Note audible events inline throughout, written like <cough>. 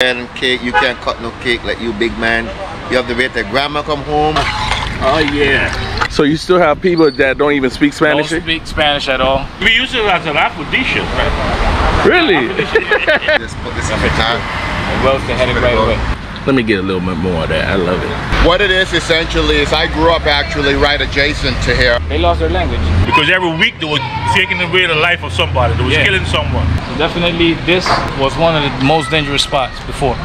And cake, you can't cut no cake like you big man. You have to wait till grandma come home. Oh yeah. So you still have people that don't even speak Spanish? Don't speak Spanish at all. We use it as an aphrodisiac, right? Really? <laughs> Just put this in the top. Roast the headed right away. Let me get a little bit more of that. I love it. What it is essentially is I grew up actually right adjacent to here. They lost their language. Because every week they were taking away the life of somebody. They were Yeah. killing someone. Definitely, this was one of the most dangerous spots before.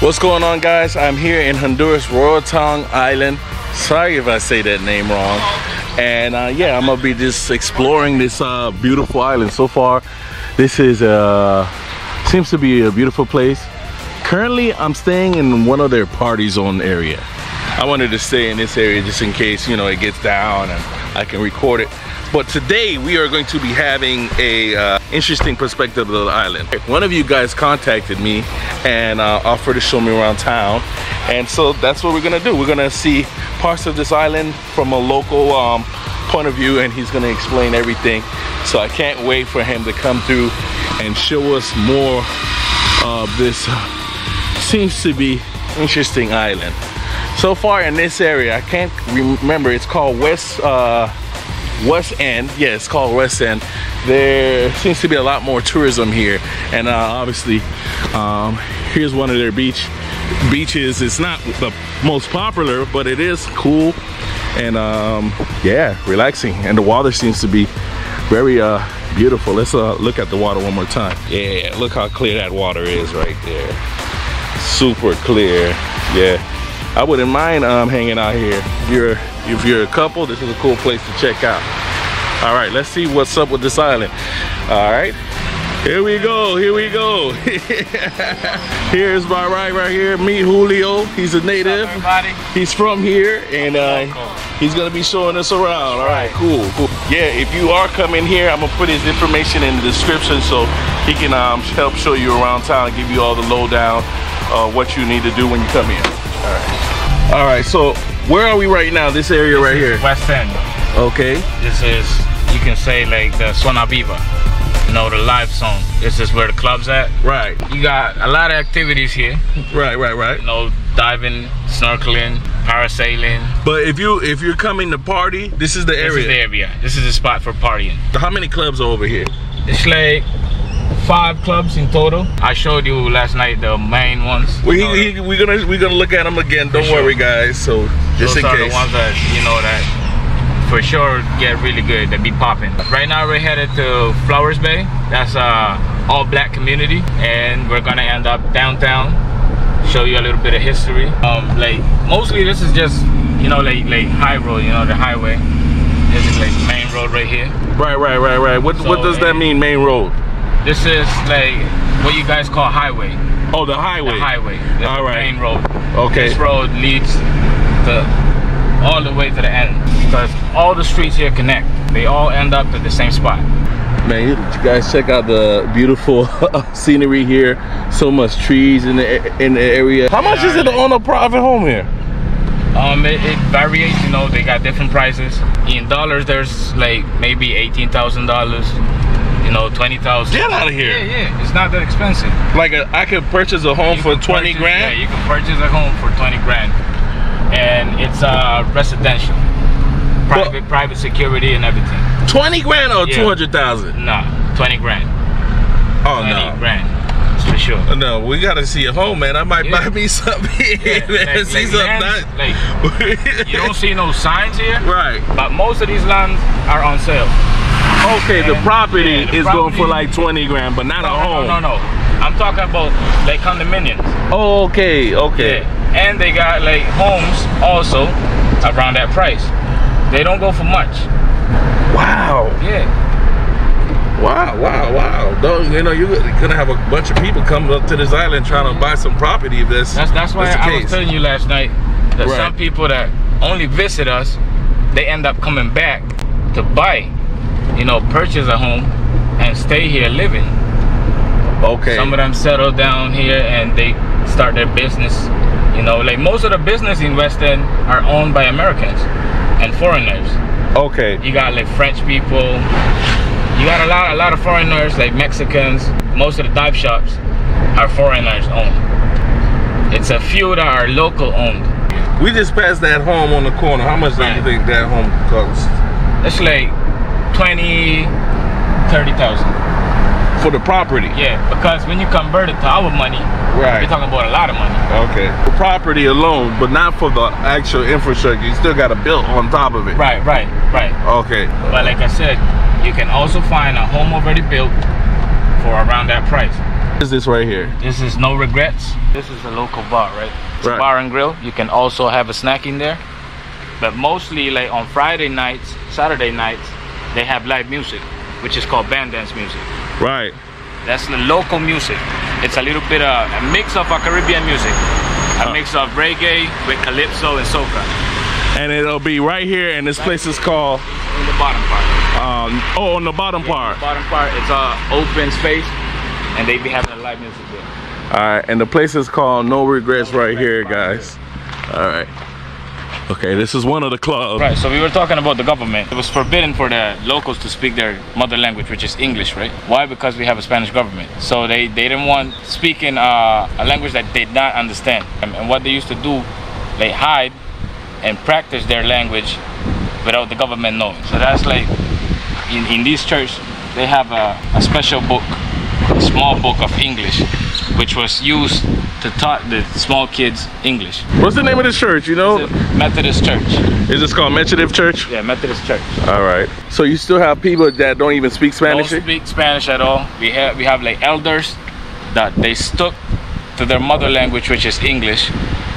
What's going on guys? I'm here in Honduras, Royal Tongue Island. Sorry if I say that name wrong. And uh, yeah, I'm gonna be just exploring this uh, beautiful island. So far, this is uh, seems to be a beautiful place. Currently, I'm staying in one of their party zone area. I wanted to stay in this area just in case, you know, it gets down and I can record it. But today we are going to be having a uh, interesting perspective of the island. One of you guys contacted me and uh, offered to show me around town. And so that's what we're gonna do. We're gonna see parts of this island from a local um, point of view and he's gonna explain everything. So I can't wait for him to come through and show us more of this uh, seems to be interesting island. So far in this area, I can't remember, it's called West uh, West End. Yeah, it's called West End. There seems to be a lot more tourism here, and uh, obviously, um, here's one of their beach beaches. It's not the most popular, but it is cool, and um, yeah, relaxing. And the water seems to be very uh, beautiful. Let's uh, look at the water one more time. Yeah, look how clear that water is right there. Super clear. Yeah. I wouldn't mind um, hanging out here. You're if you're a couple, this is a cool place to check out. All right, let's see what's up with this island. All right, here we go. Here we go. <laughs> Here's my ride right here. Meet Julio. He's a native. He's from here, and uh, he's gonna be showing us around. All right, cool, cool. Yeah, if you are coming here, I'm gonna put his information in the description so he can um, help show you around town and give you all the lowdown uh, what you need to do when you come here. All right. All right. So where are we right now? This area right here. West End. Okay. This is, you can say like the Zona Viva. You know, the live zone. This is where the club's at. Right. You got a lot of activities here. Right. Right. Right. You know, diving, snorkeling, parasailing. But if you if you're coming to party, this is the This area. This is the area. This is the spot for partying. How many clubs are over here? It's like five clubs in total. I showed you last night the main ones. We You know, he, we're gonna we're gonna look at them again. Don't sure. worry, guys. So just Those in are case. the ones that you know that for sure get really good. They be popping. Right now we're headed to Flowers Bay. That's a all black community, and we're gonna end up downtown. Show you a little bit of history. Um, like mostly this is just you know like like high road. You know the highway. This is like main road right here. Right, right, right, right. What what So, does that mean, main road? This is like what you guys call highway. Oh, the highway. The highway. The All right. main road. Okay. This road leads to all the way to the end because all the streets here connect. They all end up at the same spot. Man, you, guys check out the beautiful <laughs> scenery here. So much trees in the in the area. How much is it to own a private home here? Um, it, it varies. You know, they got different prices. In dollars, there's like maybe eighteen thousand dollars. You know, twenty thousand. Get out of here! yeah. Yeah. It's not that expensive. Like a, I could purchase a home You for twenty purchase- grand. Yeah, you can purchase a home for twenty grand, and it's uh residential, private private security and everything. Twenty grand or Yeah. two hundred thousand? Nah, twenty grand. Oh 20 no. grand. That's for sure. No, we gotta see a home, man. I might Yeah. buy me <laughs> something here, Yeah, like- see like something lands, nice. like, You don't <laughs> see no signs here, right. but most of these lands are on sale. Okay, the property yeah, the is going for like 20 grand, but not a home. no, no, no. I'm talking about like condominiums. Oh, okay, okay. Yeah. And they got like homes also around that price. They don't go for much. Wow, Yeah. wow, wow, wow. Though, you know, you're gonna have a bunch of people coming up to this island trying to buy some property if this. That's that's why that's the I was telling you last night that Right. some people that only visit us, they end up coming back to buy, you know, purchase a home and stay here living. Okay. Some of them settle down here and they start their business, You know, like most of the business in West End are owned by Americans and foreigners. Okay. You got like French people. You got a lot, a lot of foreigners like Mexicans. Most of the dive shops are foreigners owned. It's a few that are local owned. We just passed that home on the corner. How much do you think that home costs? It's like 20, 30,000. For the property? Yeah, because when you convert it to our money, Right. you're talking about a lot of money. Okay. The property alone, but not for the actual infrastructure. You still got to build on top of it. Right, right, right. Okay. But like I said, you can also find a home already built for around that price. What is this right here? This is no regrets. This is a local bar, right? It's Right. a bar and grill. You can also have a snack in there. But mostly like on Friday nights, Saturday nights, they have live music, which is called band dance music. Right. That's the local music. It's a little bit of a mix of a Caribbean music. A mix of reggae with calypso and soca And it'll be right here, and this place is called, in the bottom part. um, oh, on the bottom part. bottom part it's a open space and they be having a live music there. All right, and the place is called No Regrets right here, guys. All right. Okay, this is one of the clubs. Right, so we were talking about the government. It was forbidden for the locals to speak their mother language, which is English, right? Why? Because we have a Spanish government. So they, they didn't want speaking uh, a language that they did not understand. And, what they used to do, they hide and practice their language without the government knowing. So that's like, in, in this church, they have a, a special book, small book of English, which was used to taught the small kids English. What's the name of this church? You know, Methodist church. is this called Methodist Church? Yeah, Methodist church. All right. So you still have people that don't even speak Spanish? Don't speak Spanish at all. We have we have like elders that they stuck to their mother language, which is English,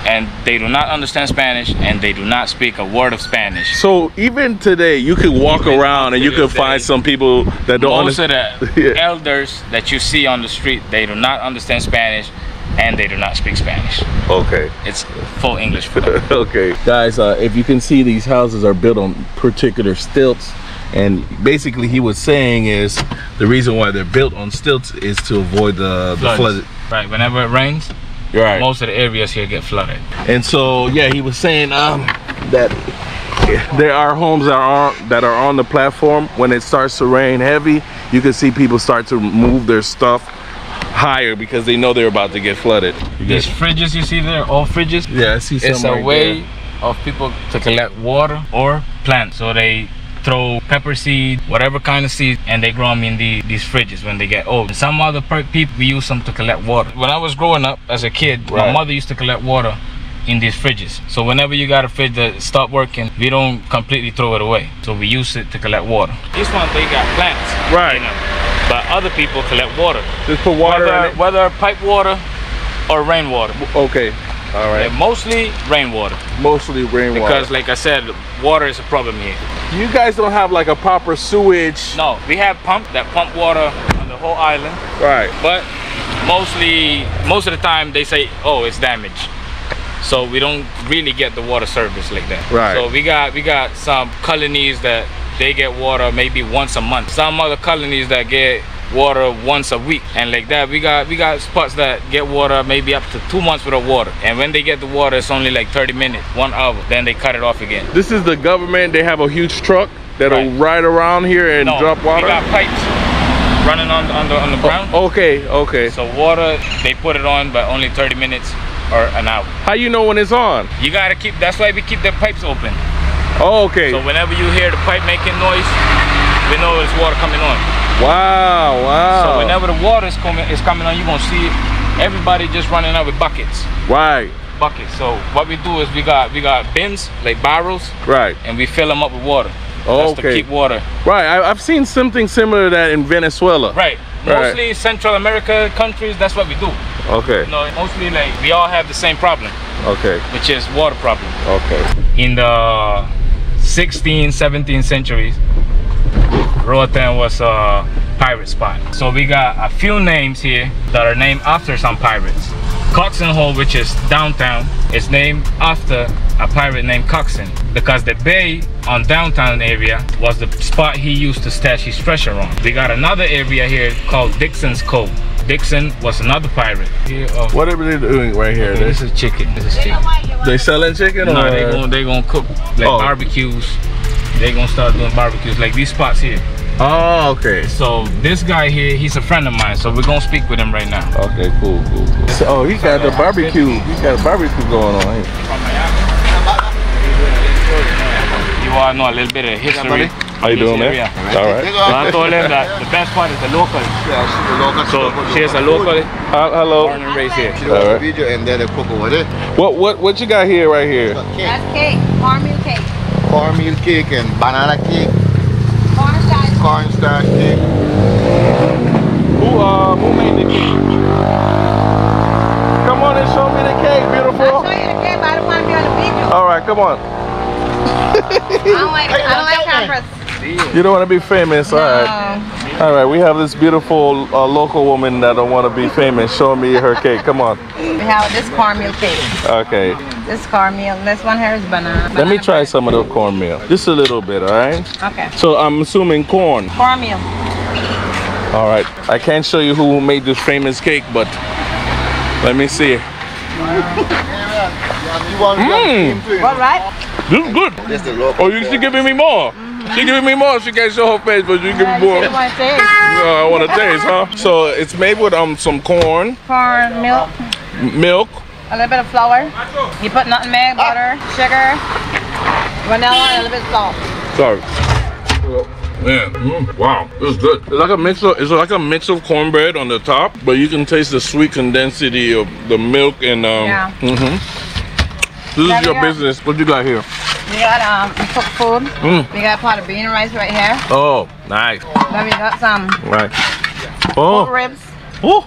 and they do not understand Spanish and they do not speak a word of Spanish. So even today, you could walk Even around and you could find some people that don't Most of the <laughs> Yeah. elders that you see on the street, they do not understand Spanish and they do not speak Spanish. Okay. It's full English for them. <laughs> okay. Guys, uh, if you can see, these houses are built on particular stilts. And basically, he was saying is the reason why they're built on stilts is to avoid the, the Floods. flood. Right, whenever it rains, Right. most of the areas here get flooded. And so, yeah, he was saying um, that there are homes that are that are on the platform. When it starts to rain heavy, you can see people start to move their stuff higher because they know they're about to get flooded. You These get- fridges you see there, all fridges, yeah, I see some it's a right way there. of people to collect water or plants. So they throw pepper seed, whatever kind of seed, and they grow them in the, these fridges when they get old. Some other per- people we use them to collect water. When I was growing up as a kid, my mother used to collect water in these fridges. So whenever you got a fridge that stop working, we don't completely throw it away. So we use it to collect water. This one they got plants. Right. in them, But other people collect water. Just put water whether, in it. whether pipe water or rainwater. Okay. All right. Yeah, mostly rainwater. Mostly rainwater. Because like I said, water is a problem here. you guys don't have like a proper sewage. No, we have pump that pump water on the whole island, Right. but mostly most of the time they say, oh, it's damaged. So we don't really get the water service like that. Right. So we got we got some colonies that they get water maybe once a month. Some other colonies that get water once a week and like that we got we got spots that get water maybe up to two months without water and when they get the water it's only like 30 minutes one hour then they cut it off again This is the government. They have a huge truck that'll Right. ride around here and no drop water. we got pipes running on the, on the, on the oh, ground Okay. Okay. So water, they put it on, but only 30 minutes or an hour. How you know when it's on? You gotta keep. That's why we keep the pipes open. Oh, okay. So whenever you hear the pipe making noise, we know there's water coming on. wow. Wow. So whenever the water is coming, is coming on, you gonna see everybody just running out with buckets, Right. buckets. So what we do is we got we got bins like barrels, Right. and we fill them up with water. Oh, That's to keep water. Right. I, I've seen something similar to that in Venezuela. Right. Right. Mostly Central America countries, that's what we do. Okay. No, mostly like we all have the same problem, Okay. which is water problem. Okay. in the 16th 17th centuries Roatan was a pirate spot so we got a few names here that are named after some pirates Coxen Hole which is downtown is named after a pirate named Coxen because the bay on downtown area was the spot he used to stash his treasure on we got another area here called Dixon's Cove Dixon was another pirate. Here, uh, What are they doing right here? They, this is chicken. This is chicken. they selling chicken No, or? they gonna they gonna cook like Oh. barbecues. They gonna start doing barbecues like these spots here. Oh, okay. So this guy here, he's a friend of mine. So we're gonna speak with him right now. Okay, cool, cool, cool. So, oh, he got the barbecue. He's got a barbecue going on. here. You all know a little bit of history. How you doing, man? area. All right. So I told him that the best part is the local. Yeah, she the local So stuff. she's a local, Uh, hello. born and raised here. She does Alright. video and then they cook over there. What what what you got here right here? That's cake, cornmeal cake, cornmeal cake and banana cake, cornstarch. cornstarch cake. Who uh who made the cake? Come on and show me the cake, I'll beautiful. show you the cake, but I don't want to be on the video. All right, come on. I don't like, I don't like cameras. You don't want to be famous, all right? No. All right, we have this beautiful uh, local woman that don't want to be famous. Show me her cake. Come on. We have this cornmeal cake. Okay. This cornmeal. This one here is banana. Let me try bread. some of the cornmeal. Just a little bit, all right? Okay. So I'm assuming corn. Cornmeal. All right. I can't show you who made this famous cake, but let me see. Mmm. <laughs> to All right. This is good. This the local. Oh, you she giving me more. She giving me more. She can't show her face, but you give me more. said you want to taste. I want to taste, huh? So it's made with um some corn, Corn, milk, milk. a little bit of flour. You put nutmeg, butter, sugar, vanilla, and a little bit of salt. Sorry. Man, mm, wow, this is good. It's like a mix of it's like a mix of cornbread on the top, but you can taste the sweet condensity of the milk and um. Yeah. hmm This Yeah, is your got- business. What you got here? We got um cooked food. Mm. We got a pot of bean and rice right here. Oh, nice. Then we got some Right. pork Oh, ribs. oh,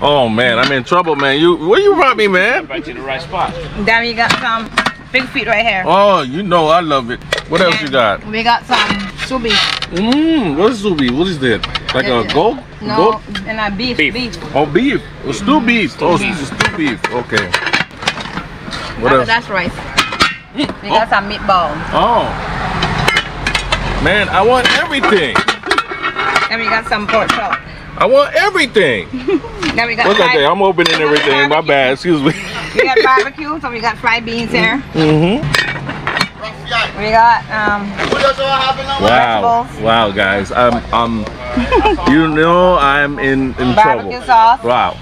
oh man, I'm in trouble, man. You where you brought me, man? Right to the right spot. Then we got some big feet right here. Oh, you know I love it. What else you got? We got some subi. Mmm, what is zubi? What is that? Like a goat? No, Goat? and a beef. Beef. Beef. Oh, beef. Oh, stew beef. Oh, beef. it's stew beef. Okay. What else? That's rice. <laughs> We got some meatballs. Oh. Man, I want everything. And we got some pork chop. I want everything. <laughs> Then we got What's okay? I'm opening everything. My bad. Excuse me. we got barbecue, so we got fried beans here. Mm-hmm. We got um Wow. Vegetables. Wow, guys. I'm, I'm, you know I'm in, in trouble. sauce. Wow.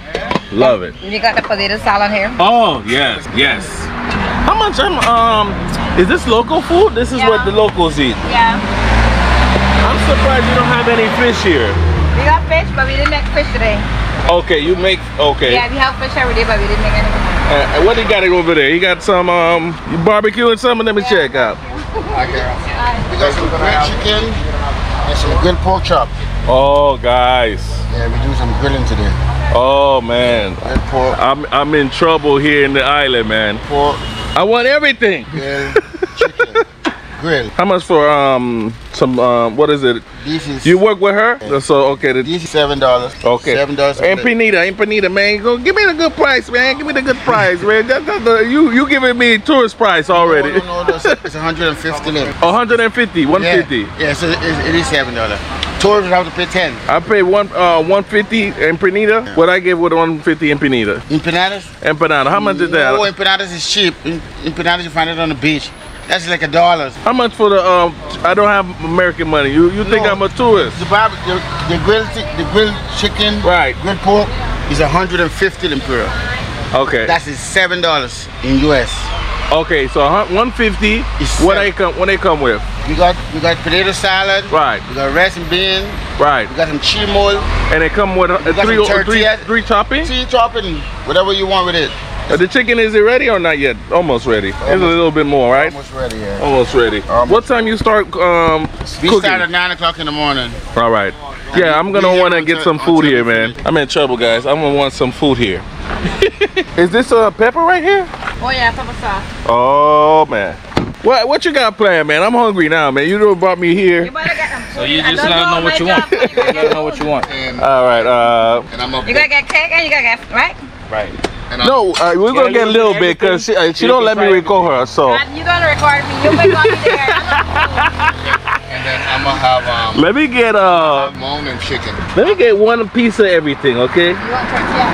Love it. You got the potato salad here. Oh, yes, yes. How much, I'm, um, is this local food? This is what the locals eat. Yeah. I'm surprised you don't have any fish here. We got fish, but we didn't make fish today. Okay, you make, okay. Yeah, we have fish every day, but we didn't make any. Uh, and what he got over there? He got some um barbecue and something. Let me check out. We got some grilled chicken and some grilled pork chop. Oh, guys. Yeah, we do some grilling today. Oh man, Grilled pork, I'm I'm in trouble here in the island, man. pork, I want everything. grilled <laughs> chicken, grill. How much for um some um what is it? This is You work with her? So okay, the, this is seven dollars. okay. Seven dollars. Empanita, empanita, man. Go give me the good price, man. Give me the good price, man. That, that, the, you you giving me tourist price already. No, no, no, it's, it's 150 left. 150, <laughs> 150. Yeah, yeah so it, it is seven dollars. Tourists have to pay ten. I pay one uh 150 empanita. What I give with 150 empanita? Empanadas? Empanada. How much is that? Oh, empanadas is cheap. Em- Empanadas you find it on the beach. That's like a dollar. How much for the um? I don't have American money. You you think I'm a tourist? The, barbe- the, the grilled the grilled chicken, Right. grilled pork is 150 imperial. Okay. That is seven dollars in US. Okay. So 150. It's What they come? What they come with? We got we got potato salad. Right. We got rice and bean. Right. We got some chimol, And they come with a, a three, three, three toppings. tea chopping, whatever you want with it. Uh, the chicken is it ready or not yet? Almost ready. It's a little bit more, right? Almost ready. Yeah. Almost ready. Almost. What time you start um We cooking? start at nine o'clock in the morning. All right. Yeah, I'm gonna want to get some food here, man. I'm in trouble, guys. I'm gonna want some food here. <laughs> is this a pepper right here? Oh yeah, pepper sauce. Oh man. What what you got planned, man? I'm hungry now, man. You done brought me here. better. So you just don't let 'em know what you want. but you gotta Let get know what you want. All right. Uh, and I'm up. You gotta get cake and you gotta get right. Right. And no, uh, we're gonna get a little bit because she, uh, she don't let me record her. So And you gonna record me. You better not be there. I'm not And then I'm gonna have um, Let me get uh, bone and chicken. let me get one piece of everything, okay? You want tortilla?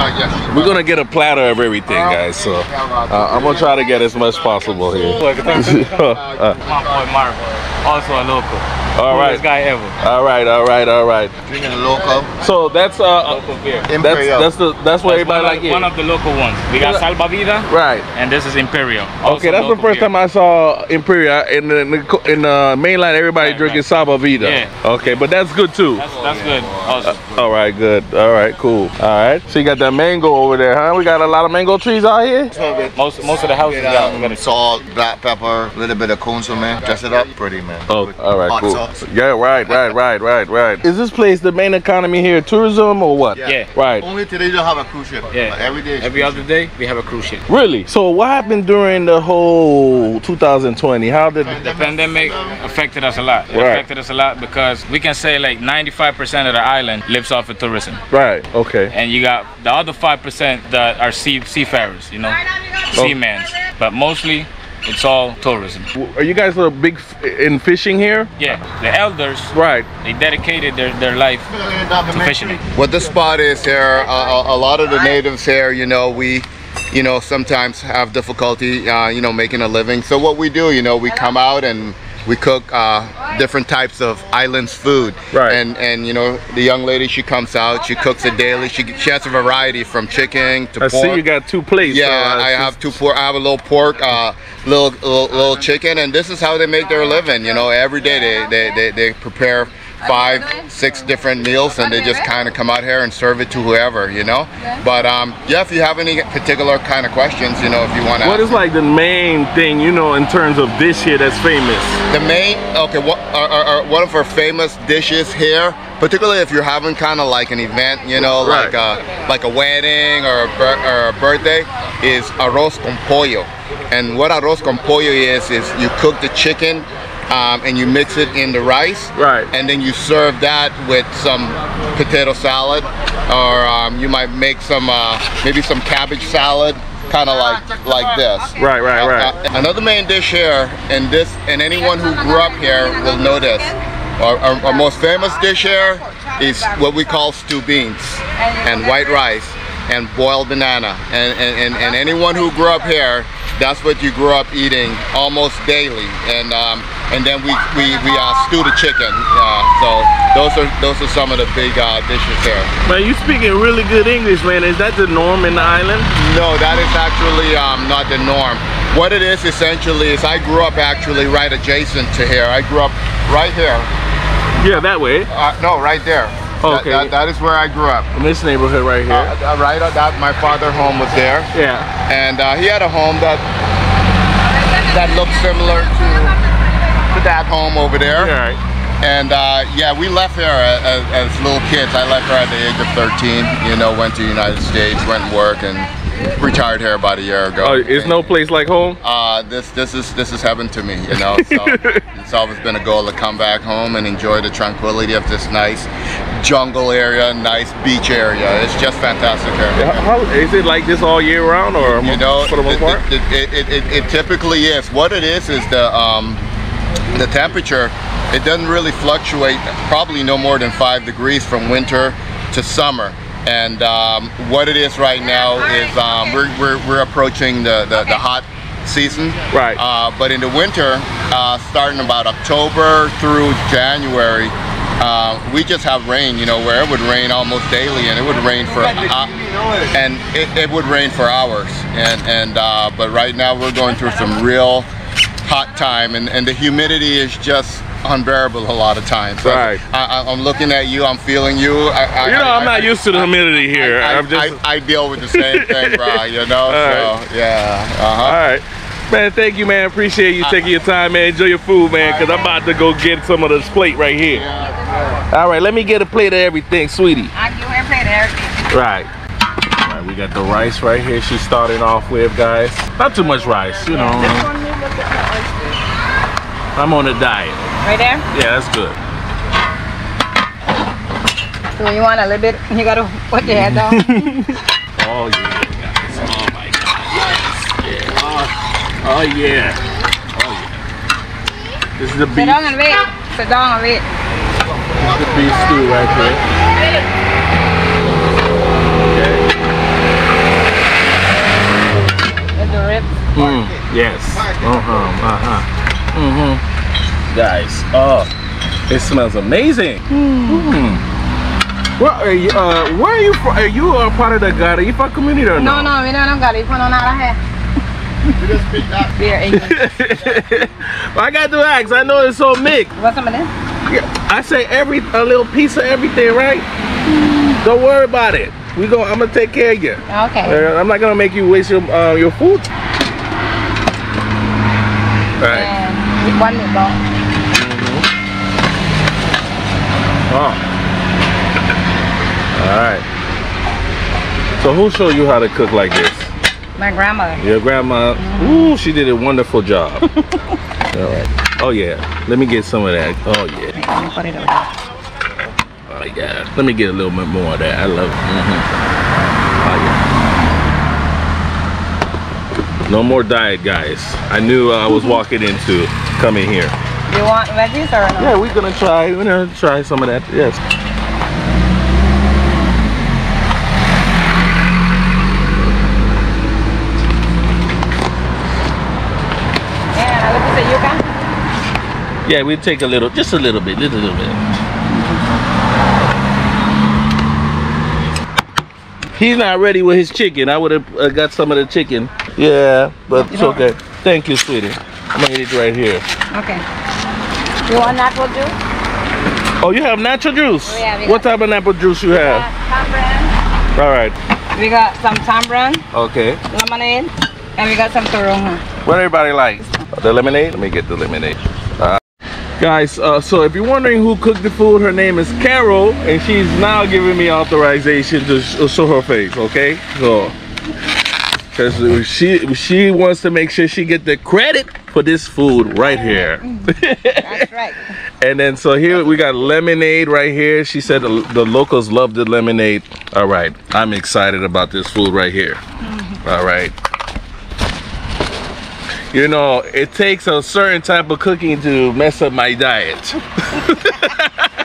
Uh, yes. We're gonna get a platter of everything, guys. So uh, I'm gonna try to get as much possible here. Uh, <laughs> My boy Marvin, also a local. All right, Coolest guy ever. all right, all right, all right. Drinking local. So that's uh, Local beer. Imperial. that's the that's what everybody one, like of, here. one of the local ones. We got Salvavida, Right. and this is Imperial. Okay, that's the first beer. time I saw Imperial in the in the, in the mainland. Everybody Right, drinking right. Salva Vida. Yeah. Okay, but that's good too. That's, that's good. Also. All right, good. All right, cool. All right. So you got that mango over there, huh? We got a lot of mango trees out here. most most of the houses Get, got, um, got salt, black pepper, a little bit of consomme. Dress it up pretty, man. Oh, all right, hot cool. sauce. Yeah, right, right, right, right, right. Is this place the main economy here? Tourism or what? Yeah. Right. Only today you don't have a cruise ship. Yeah. But every day. is Every cruise other day we have a cruise ship. Really? So what happened during the whole 2020? How did The pandemic affected us a lot. It Right. affected us a lot because we can say like 95% of the island lives off of tourism. Right. Okay. And you got the other 5% that are sea seafarers, you know, seamen. But mostly it's all tourism. Are you guys a big f- in fishing here? Yeah, the elders, Right. they dedicated their, their life to fishing. What this spot is here, uh, a, a lot of the natives here, you know, we, you know, sometimes have difficulty, uh, you know, making a living. So what we do, you know, we come out and we cook uh, different types of islands food. Right. And and you know, the young lady she comes out, she cooks it daily. She she has a variety from chicken to I pork. see you got two plates. Yeah, uh, I have two pork. I have a little pork, uh, little, little little chicken, and this is how they make their living. You know, every day they they, they, they prepare five, six different meals, and they just kind of come out here and serve it to whoever. You know, but um, yeah, if you have any particular kind of questions, you know, if you want to. What is like the main thing, you know, in terms of dish here that's famous? The main, okay, what are, are, are one of our famous dishes here, particularly if you're having kind of like an event, you know, Right. like a like a wedding or a, or a birthday, is arroz con pollo. And what arroz con pollo is is you cook the chicken. Um, and you mix it in the rice, Right. And then you serve that with some potato salad, or um, you might make some uh, maybe some cabbage salad, kind of like like this. Right, right, right. Uh, another main dish here, and this, and anyone who grew up here will know this. Our, our, our most famous dish here is what we call stew beans and white rice and boiled banana. And, and, and, and anyone who grew up here, that's what you grew up eating almost daily. And um, and then we we, we uh, stew the chicken. Uh, so those are those are some of the big uh, dishes here. Man, you speaking really good English, man. Is that the norm in the island? No, that is actually um, not the norm. What it is essentially is I grew up actually right adjacent to here. I grew up right here. Yeah, that way. Uh, no, right there. Okay. that- that is where I grew up. In this neighborhood right here. Uh, uh, right, uh, that my father home was there, yeah. and uh, he had a home that that looked similar to to that home over there. All right. And uh, yeah, we left here as, as little kids. I left here at the age of 13. You know, went to the United States, went and work, and retired here about a year ago. Oh, is no place like home? uh, this this is this is heaven to me, you know. So <laughs> it's always been a goal to come back home and enjoy the tranquility of this nice jungle area, nice beach area. It's just fantastic here. How, is it like this all year round, or You know, for the most it, part? it, it, it, it, it typically is. What it is is the um, the temperature. It doesn't really fluctuate. Probably no more than five degrees from winter to summer. And um, what it is right now is um, we're, we're, we're approaching the, the, the hot season. Right. Uh, but in the winter, uh, starting about October through January, uh, we just have rain, you know, where it would rain almost daily, and it would rain for, uh, and it, it would rain for hours. And and uh, but right now we're going through some real hot time, and, and the humidity is just unbearable a lot of times. So Right. I, I, I'm looking at you, I'm feeling you. I, I, You know, I- I'm not I- used to the humidity here. I, I'm just. I, I deal with the same <laughs> thing, bro. You know, All so right. yeah. Uh-huh. all right. Man, thank you, man. Appreciate you taking your time, man. Enjoy your food, man, because I'm about to go get some of this plate right here. All right, let me get a plate of everything, sweetie. I give her a plate of everything. Right. All right, we got the rice right here she's starting off with, guys. Not too much rice, you know. I'm on a diet. Right there? Yeah, that's good. So you want a little bit, you gotta put your head down. <laughs> Oh, yeah, guys. Oh, my God. Yes. Yeah. Oh, oh, yeah. Oh, yeah. This is the Sit beef. down and wait. Sit down and wait. This is the beef stew right here. Okay. With the ribs. Mm, yes. Uh-huh. Uh-huh. Mm-hmm. Guys, oh, it smells amazing. Mm. Where are you, uh, where are you from? Are you a part of the Garifuna community or No, no? no, we don't got it. Put on out of here. We are English. <laughs> I got to ask. I know it's so mixed. What's some of this? I say every a little piece of everything, right? Don't worry about it. We go. I'm gonna take care of you. Okay. Uh, I'm not gonna make you waste your uh, your food. Right. And one meatball. Mm-hmm. <laughs> Oh. All right. So who showed you how to cook like this? My grandma. Your grandma. Mm-hmm. Ooh, she did a wonderful job. <laughs> All right. Oh yeah. Let me get some of that. Oh yeah. Let me put it over. Oh yeah. Let me get a little bit more of that. I love. it. Oh yeah. No more diet, guys. I knew I was walking into coming here. You want veggies or no? Yeah, we're gonna try. We're gonna try some of that. Yes. Yeah, look at the yuca. Yeah, we take a little, just a little bit, just a little bit. He's not ready with his chicken. I would have uh, got some of the chicken. Yeah, but it's okay. Thank you, sweetie. I'm gonna eat it right here. Okay. You want natural juice? Oh, you have natural juice? Oh, yeah, what type of natural juice you have? tamarind. All right. We got some tamarind, Okay. lemonade, and we got some toronja. What everybody likes? The lemonade? Let me get the lemonade. Uh, guys, uh, so if you're wondering who cooked the food, her name is Carol, and she's now giving me authorization to sh- show her face, okay? So, because she, she wants to make sure she get the credit for this food right here. Mm. <laughs> That's right. And then so here we got lemonade right here. She said the, the locals love the lemonade. All right, I'm excited about this food right here. Mm-hmm. All right. You know, it takes a certain type of cooking to mess up my diet. <laughs> <laughs>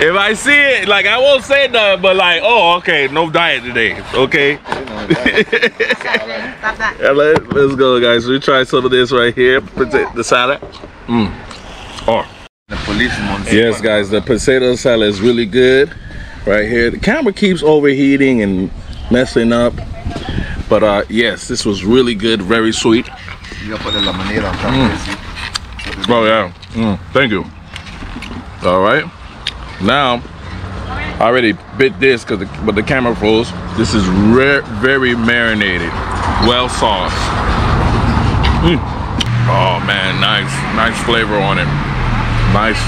if I see it, like I won't say that, but like, oh, okay, no diet today, okay? Stop that. <laughs> Yeah, let, let's go, guys. We try some of this right here. Pota- The salad. Mm. Oh. The policeman. Yes, guys, the potato salad is really good right here. The camera keeps overheating and messing up. But uh, yes, this was really good, very sweet. You gotta put the lemonade on top Mm. of this. Oh, yeah. Mm, thank you. All right. Now, I already bit this because the, but the camera froze. This is very marinated, well sauced. Mm. Oh man, nice, nice flavor on it. Nice.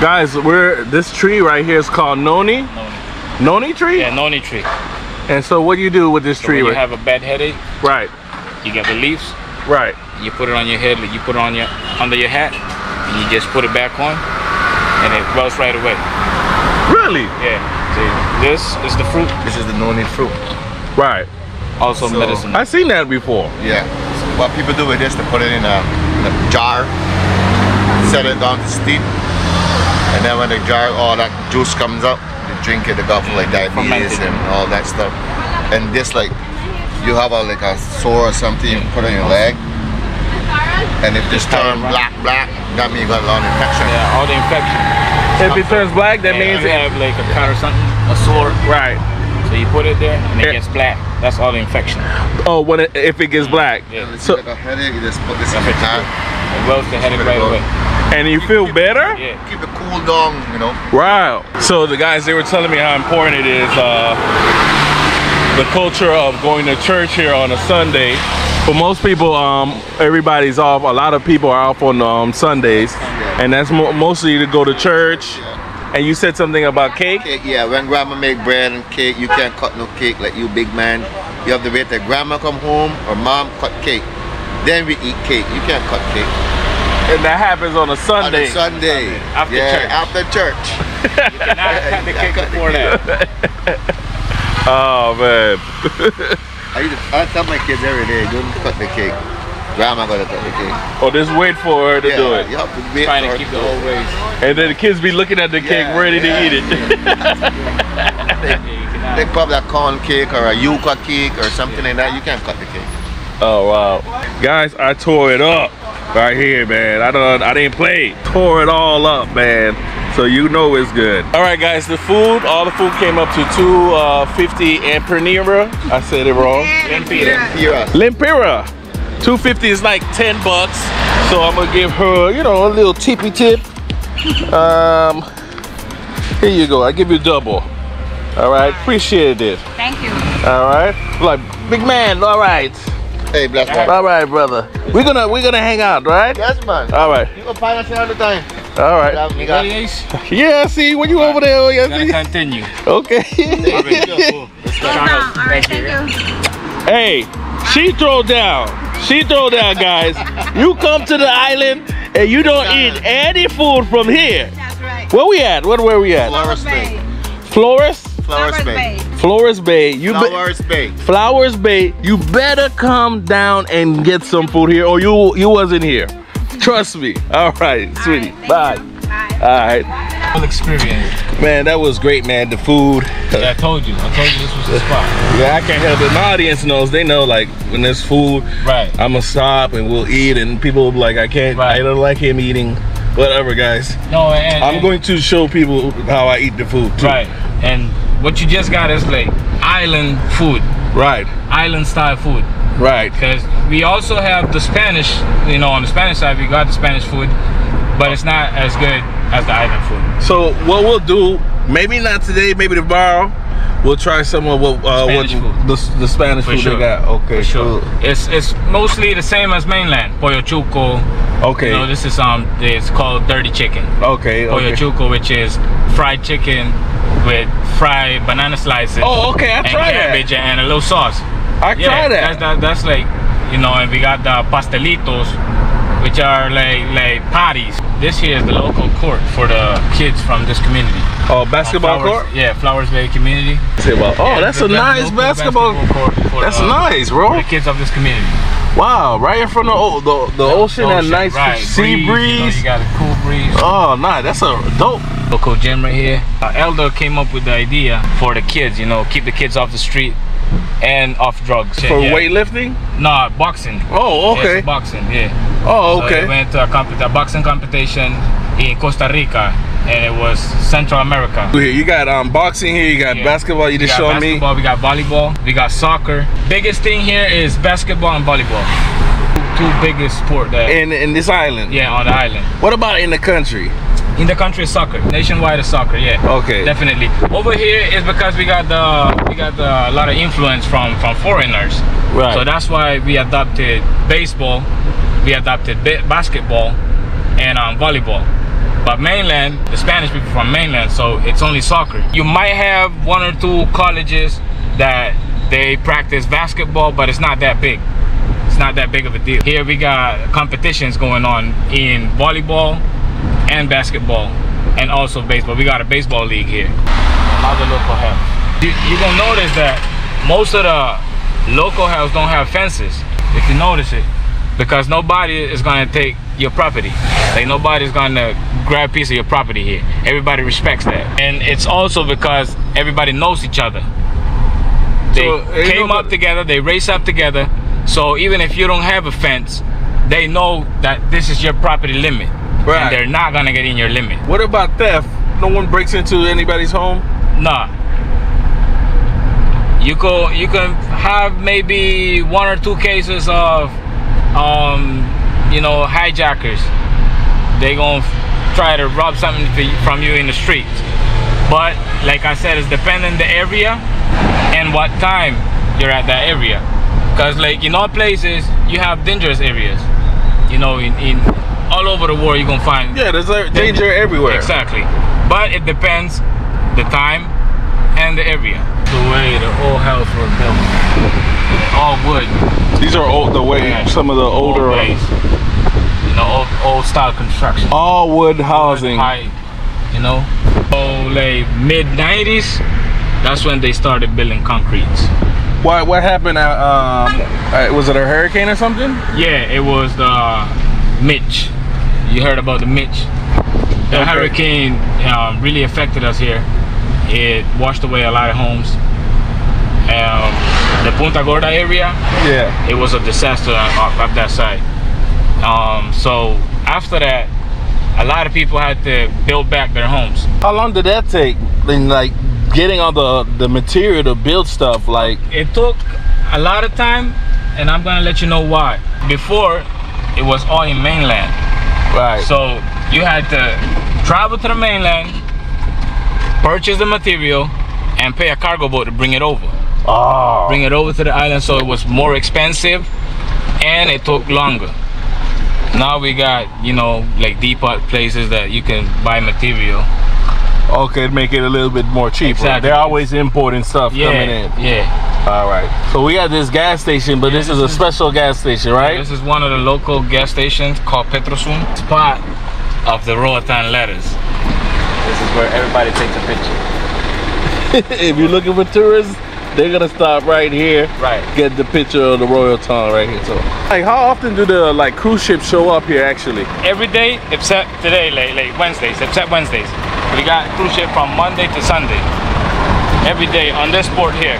Guys, we're this tree right here is called noni. Noni tree. Yeah, noni tree. And so, what do you do with this So tree? when you have a bad headache, right, you get the leaves, right. you put it on your head, you put it on your under your hat, and you just put it back on, and it grows right away. Really? Yeah. See, this is the fruit, This is the noni fruit. Right. also So- medicine. I've seen that before. Yeah. So what people do with this, they put it in a, in a jar, set it down to steep, and then when the jar, all that juice comes up, you drink it, they go for like diabetes Fermented. and all that stuff. And this like, you have a like a sore or something, you put on your leg, and if this turn black, black, that means you got a lot of infection. yeah, all the infection. If it turns black, that Yeah, means you have like a cut or something, a sore. Right. So you put it there, and it Yeah. gets black. That's all the infection. Oh, when it, if it gets black. Yeah. So you got a headache, you just put this in That's your it. hand, It grows the headache right away. and you feel better. Yeah. keep it cool down, you know. Wow. So the guys they were telling me how important it is uh, the culture of going to church here on a Sunday. For most people, um, everybody's off. A lot of people are off on um, Sundays, and that's mo- mostly to go to church. And you said something about cake. Cake, yeah, when grandma make bread and cake, you can't cut no cake like you big man. You have to wait till grandma come home or mom cut cake. Then we eat cake. You can't cut cake. And that happens on a On Sunday. a Sunday. After yeah, church. after church. <laughs> Not cut the cake before that. <laughs> Oh man. I, used to, I tell my kids every day, don't cut the cake. Grandma gonna cut the cake. Or just wait for her to do it. You have to wait Trying to keep the do old it. ways. And then the kids be looking at the cake Yeah, ready yeah, to eat it. <laughs> They probably a corn cake or a yuca cake or something like that. You can't cut the cake. oh wow. Guys, I tore it up right here, man. I don't I didn't play. Tore it all up, man. So you know it's good. All right, guys, the food, all the food came up to 250 uh, and per I said it wrong. Here, Lempira. 250 is like 10 bucks. So I'm gonna give her, you know, a little tippy tip. Um, here you go. I give you double. All right, appreciate it. Thank you. All right, like big man. All right, hey, bless man. all right, brother. We're gonna we're gonna hang out, right? Yes, man. All right, You can find us here all the time. all right. Yeah, we got- Yeah, see when you over there. Oh, yeah, Gotta see? continue. Okay. All right, thank you. hey, she throw down. She throw down, guys. You come to the island and you don't eat any food from here. That's right. Where we at? What where we at? Flowers Bay. Flores? Flowers Bay. Flores Bay. You be- Flowers Bay. Flowers Bay. You better come down and get some food here, or you you wasn't here. Trust me. All right, sweetie. Thank Bye. Bye. All right, Full experience. man. That was great, man. The food. Yeah, I told you. I told you this was the spot. Yeah, I can't help it. My audience knows. They know, like, when there's food, Right. I'm gonna stop and we'll eat. And people will be like, I can't. Right. I don't like him eating. Whatever, guys. No, and, I'm and- going to show people how I eat the food. Too. Right. And what you just got is like island food, Right. island style food. Right. Because we also have the Spanish, you know, on the Spanish side, we got the Spanish food, but it's not as good as the island food. So what we'll do, maybe not today, maybe tomorrow, we'll try some of what uh, what the, the Spanish For food sure. they got. Okay, For sure. cool. It's it's mostly the same as mainland. Pollo chuco. Okay. You know, this is um it's called dirty chicken. okay. Pollo Okay. chuco, which is fried chicken with fried banana slices. Oh, okay. I tried that. cabbage and a little sauce. I Yeah, tried That's, that. that, that's like, you know, and we got the pastelitos, which are like like patties. This here is the local court for the kids from this community. Oh, basketball Flowers- court. Yeah, Flowers Bay community. About- Oh, Yeah, that's a nice local basketball. court for That's the- nice, For bro. the kids of this community. Wow, right in front of o- the the ocean, that nice right. sea breeze. You, know, you got a cool breeze. Oh, nice. That's a dope. Local gym right here. Uh, Elder came up with the idea for the kids, you know, keep the kids off the street and off drugs. For Yeah. weightlifting. No, boxing. Oh, okay. boxing, yeah. Oh, So okay. went to a, a boxing competition in Costa Rica, and it was Central America. You got um boxing here. You got Yeah. basketball. You just showing me. we got volleyball, we got soccer. Biggest thing here is basketball and volleyball. Two, biggest sport that In in this island. yeah on the island. What about in the country? In the country, is soccer. Nationwide is soccer. Yeah. Okay. Definitely. Over here is because we got the we got the, a lot of influence from from foreigners. Right. So that's why we adopted baseball, we adopted basketball, and um, volleyball. But mainland, the Spanish people from mainland, so it's only soccer. You might have one or two colleges that they practice basketball, but it's not that big. It's not that big of a deal. Here we got competitions going on in volleyball and basketball and also baseball. We got a baseball league here. Another local house. You, you're gonna notice that most of the local houses don't have fences, if you notice it. Because nobody is gonna take your property. Like nobody's gonna grab a piece of your property here. Everybody respects that. And it's also because everybody knows each other. They So, came nobody- up together, they race up together. So even if you don't have a fence, they know that this is your property limit. Right. And they're not gonna get in your limit. What about theft? No one breaks into anybody's home. Nah. You go you can have maybe one or two cases of um you know hijackers. They gonna try to rob something from you in the street. But like I said, it's depending the area and what time you're at that area. Cause like in all places you have dangerous areas. You know, in, in all over the world you're gonna find Yeah, there's a danger everywhere. Exactly. But it depends the time and the area. The way the old house was built. All wood. These are old. The way Yeah. some of the older, Old ways. You know, old, old style construction. all wood housing. High, you know. So like mid 90s, that's when they started building concretes. What what happened? At, um, uh, was it a hurricane or something? Yeah, it was the Mitch. You heard about the Mitch? The Okay. hurricane um, really affected us here. It washed away a lot of homes. Um, the Punta Gorda area, Yeah. it was a disaster up, up that side. Um, so after that, a lot of people had to build back their homes. How long did that take? In like getting all the the material to build stuff. Like It took a lot of time, and I'm gonna let you know why. Before, it was all in mainland. right. So you had to travel to the mainland, purchase the material, and pay a cargo boat to bring it over. Oh. Bring it over to the island, so it was more expensive, and it took longer. Now we got, you know, like depot places that you can buy material. Okay, make it a little bit more cheaper. Exactly. They're always importing stuff Yeah, coming in. yeah. All right. So we got this gas station, but this is a special gas station, right? This is one of the local gas stations called Petrosum. Spot of the Roatan letters. This is where everybody takes a picture. <laughs> if you're looking for tourists, they're gonna stop right here. Right. Get the picture of the Roatan right here. So, like, how often do the like cruise ships show up here? Actually, Every day except today, like, like Wednesdays, except Wednesdays. We got cruise ship from Monday to Sunday. Every day on this port here.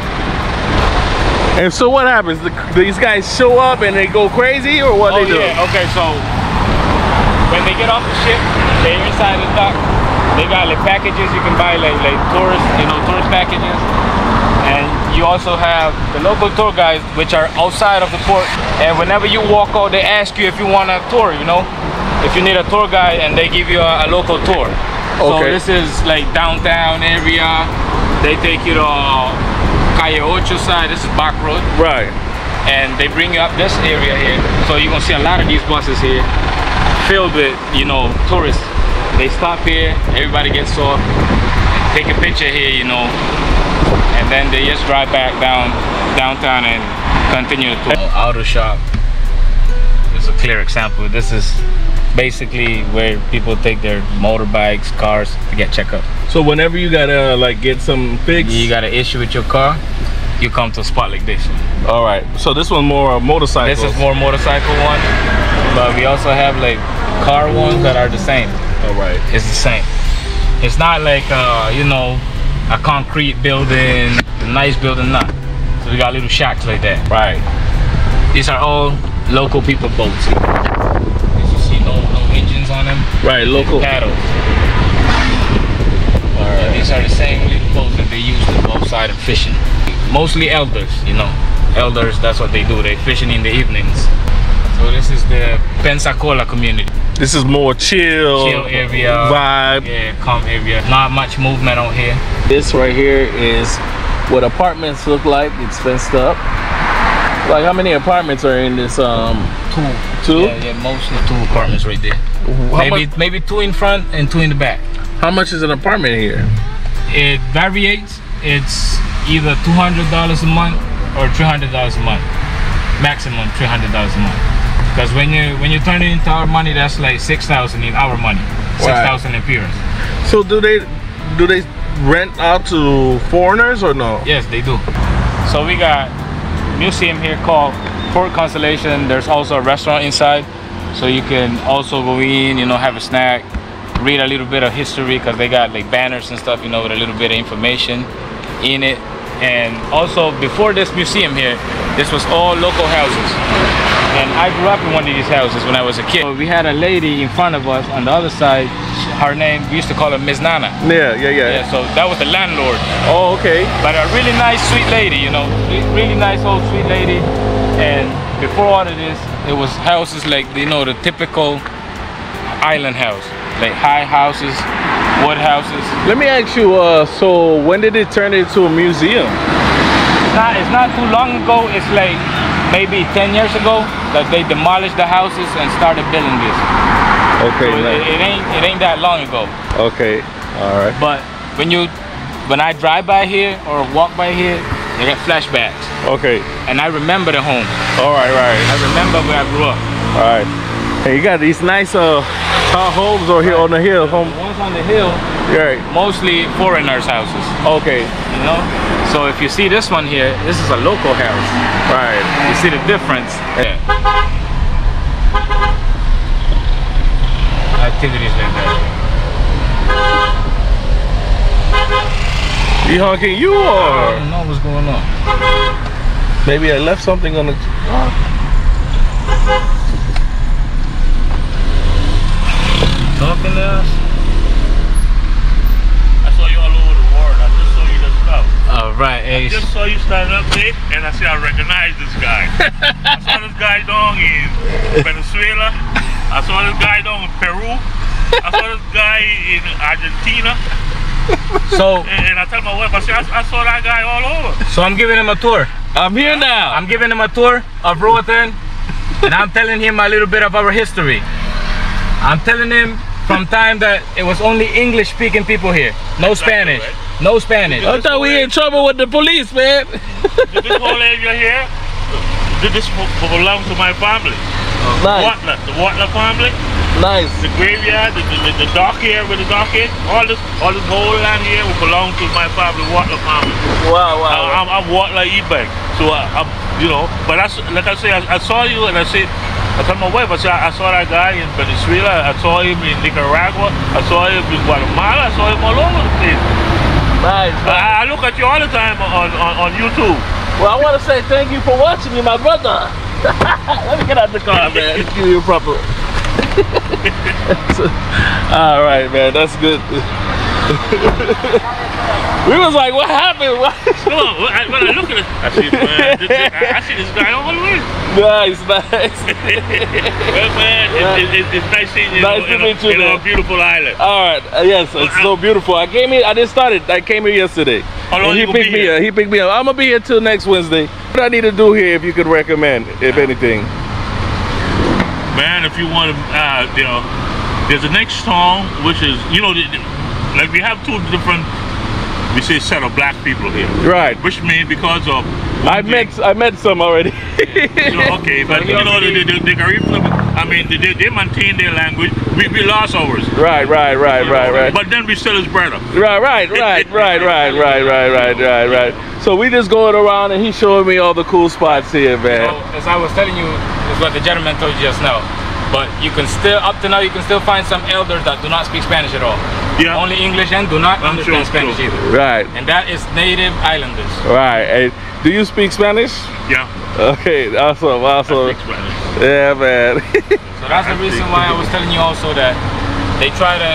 and so what happens? The, these guys show up and they go crazy, or what oh they do? yeah, okay, so when they get off the ship, they're inside the dock. They got like packages you can buy like like tourist, you know, tourist packages. And you also have the local tour guides which are outside of the port. And whenever you walk out, they ask you if you want a tour, you know? If you need a tour guide and they give you a, a local tour. okay. So this is like downtown area. They take you to Calle Ocho side, this is back road Right. and they bring you up this area here. So you're gonna see a lot of these buses here filled with, you know, tourists. They stop here, everybody gets off, take a picture here, you know, and then they just drive back down downtown and continue the tour. Auto shop is a clear example. This is basically where people take their motorbikes, cars to get checked up. So whenever you gotta like get some fix, You got an issue with your car, you come to a spot like this. all right. So this one's more motorcycle. This is more motorcycle one, but we also have like car ones that are the same. All right. It's the same. It's not like uh, you know, a concrete building, a nice building, not. So we got little shacks like that. Right. These are all local people boats. As you see, no no engines on them, Right. Local. paddles. And these are the same little boats that they use to go outside and fishing. Mostly elders, you know. Elders, that's what they do. They fishing in the evenings. So this is the Pensacola community. This is more chill. Chill area. Vibe. Yeah, calm area. Not much movement out here. This right here is what apartments look like. It's fenced up. Like how many apartments are in this? Um, Two. Two? Yeah, yeah, mostly two apartments right there. how, maybe much, maybe two in front and two in the back. how much is an apartment here? It varies. It's either two hundred dollars a month or three hundred dollars a month. Maximum three hundred dollars a month. Because when you when you turn it into our money, that's like six thousand in our money. Six thousand in Pierce. So do they do they rent out to foreigners or no? Yes, they do. So we got museum here called Port Constellation. There's also a restaurant inside, so you can also go in, you know, have a snack, read a little bit of history because they got like banners and stuff, you know, with a little bit of information in it. And also before this museum here, this was all local houses. And I grew up in one of these houses when I was a kid. We had a lady in front of us on the other side. Her name, we used to call her Ms. Nana. Yeah, yeah, yeah. Yeah, so that was the landlord. Oh, okay. But a really nice, sweet lady, you know, really nice old sweet lady. And before all of this, it was houses like you know the typical island house, like high houses, wood houses. Let me ask you. Uh, so when did it turn into a museum? It's not, it's not too long ago. It's like maybe 10 years ago that they demolished the houses and started building this. Okay. So it, nice. it ain't it ain't that long ago. Okay. All right. But when you when I drive by here or walk by here, I get flashbacks, Okay. and I remember the home. All right. Right. I remember where I grew up. All right. Hey, you got these nice uh Our homes over here on the hill. Home. Ones on the hill, Right. mostly foreigners' houses. Okay. You know. So if you see this one here, this is a local house. Right. You see the difference? Yeah. Activities like that. You honking you I don't know what's going on. maybe I left something on the. Talking to us? I saw you all over the world. I just saw you the stuff. All right, hey. Just saw you standing up there, and I said I recognize this guy. <laughs> I saw this guy down in Venezuela. I saw this guy down in Peru. I saw this guy in Argentina. So, And, and I tell my wife, I said, I, I saw that guy all over. so I'm giving him a tour. I'm here now. I'm giving him a tour of Roatan, and I'm telling him a little bit of our history. I'm telling him from time that it was only English speaking people here. No Exactly, Spanish. right. No Spanish. I thought we in trouble with the police, man. Did this whole area here, did this be- belong to my family? Nice, Watler, the Watler family, nice. the graveyard, the, the, the dock here with the dock here, all this, all this whole land here will belong to my family, Watler family. Wow, I, wow. I'm, I'm Watler Ebag, so I, I'm, you know, but that's like I say, I, I saw you and I said, I told my wife, I said, I saw that guy in Venezuela, I saw him in Nicaragua, I saw him in Guatemala, I saw him all over the place. Nice. nice. I, I look at you all the time on, on, on YouTube. Well, I want to say thank you for watching me, my brother. <laughs> Let me get out of the car, <laughs> man. Give you proper. <laughs> All right, man. That's good. <laughs> we was like, what happened? What? Come on, when I, when I look at it, I see, man, this, this, I, I see this guy all the way. nice, nice. <laughs> Well, man, it, it, it, it's nice seeing you Nice in, to meet you, man. a beautiful island. All right. Uh, yes, it's so beautiful. I came here. I just started. I came here yesterday. How long he picked me here? up. He picked me up. I'm gonna be here till next Wednesday. What I need to do here, if you could recommend, if anything. Man, if you want to, uh, you know, there's the next song, which is, you know, like we have two different, we say set of black people here. Right. Which means because of. I met. I met some already. <laughs> You know, okay, but you know, the, the, the Caribbean, I mean, they, they maintain their language. We, we lost ours. right, right, right, right, right. But then we still his brother. Right, right, right, <laughs> right, right, right, right, right, right, right. So we just going around and he's showing me all the cool spots here, So, man. as I was telling you, is what the gentleman told you just now. But you can still, up to now, you can still find some elders that do not speak Spanish at all. Yeah. Only English and do not I'm understand sure, Spanish sure. either. Right, And that is native islanders. right. Hey, do you speak Spanish? Yeah. Okay, awesome, awesome. Yeah, man. <laughs> So that's the reason why I was telling you also that they try to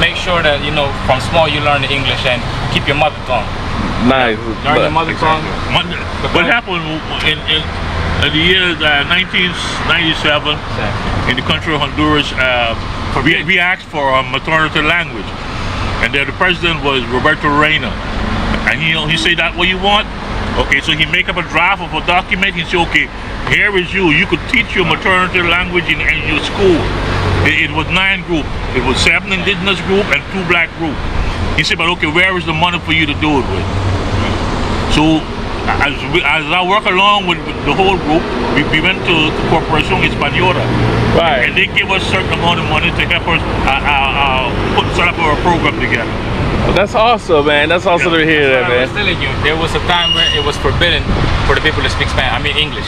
make sure that, you know, from small you learn the English and keep your mother tongue. nice. Learn your mother tongue. What, what happened in, in, in the year uh, 1997 in the country of Honduras? Uh, we, we asked for a maternity language, and then the president was Roberto Reina, and he he said that what you want. Okay, so he make up a draft of a document. He said, okay, here is you. You could teach your maternity language in, in your school. It, it was nine group. It was seven indigenous group and two black group. He said, but okay, where is the money for you to do it with? So as, we, as I work along with the whole group, we, we went to, to Corporación Española, and they give us certain amount of money to help us uh, uh, uh, put set up our program together. That's awesome, man. That's awesome to hear that, But I was telling you, there was a time where it was forbidden for the people to speak Spanish. I mean English.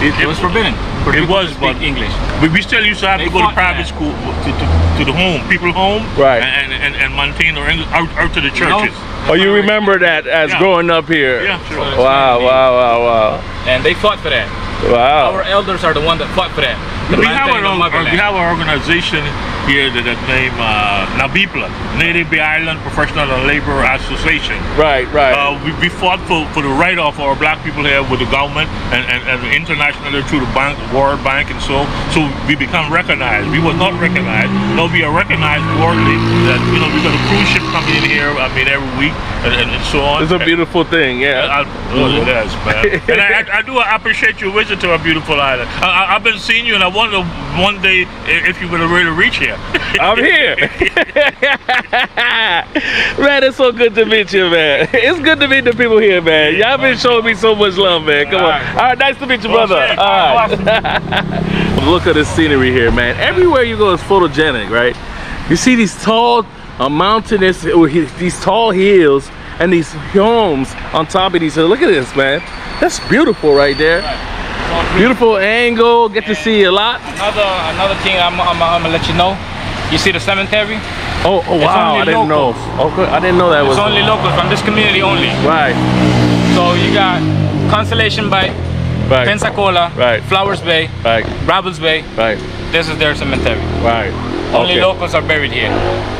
It, It was forbidden for It was, but- English. We, we still used to have They to go to private that. school to, to, to the home, people home, Right. and, and, and maintain our English out, out to the You know? churches. Oh, you remember that as Yeah. growing up here? Yeah, sure. Wow, wow, wow, wow. And they fought for that. Wow. Our elders are the one that fought for that. We have, our, the own- motherland. we have our organization here that, that name uh, NABIPLA, Native Bay Island Professional and Labor Association. Right, right. Uh, we, we fought for, for the right of our black people here with the government and, and, and internationally through the bank, World Bank and so. So we become recognized. We were not recognized. Now we are recognized worldly that, you know, we got a cruise ship coming in here, I mean, every week and, and, and so on. it's a beautiful thing, yeah. I, oh, it is, man. <laughs> and I, I, I do appreciate your visit to our beautiful island. I, I, I've been seeing you, and I wonder one day if you would have really reach here. <laughs> I'm here. <laughs> man, it's so good to meet you, man. It's good to meet the people here, man. Y'all been showing me so much love, man. Come on. All right, nice to meet you, brother. All right. <laughs> look at the scenery here, man. Everywhere you go is photogenic, right? You see these tall, uh, mountainous, these tall hills and these homes on top of these. Look at this, man. That's beautiful right there. Right. Beautiful angle. Get to see a lot. Another another thing I'm, I'm, I'm, gonna let you know. You see the cemetery? Oh, oh wow! I didn't locals. Oh, know. Okay, I didn't know that it's was. It's only locals from this community only. Right. So you got Constellation Bay, right. Pensacola, right. Flowers Bay, right. Rabbles Bay. Right. This is their cemetery. Right. Only okay. locals are buried here.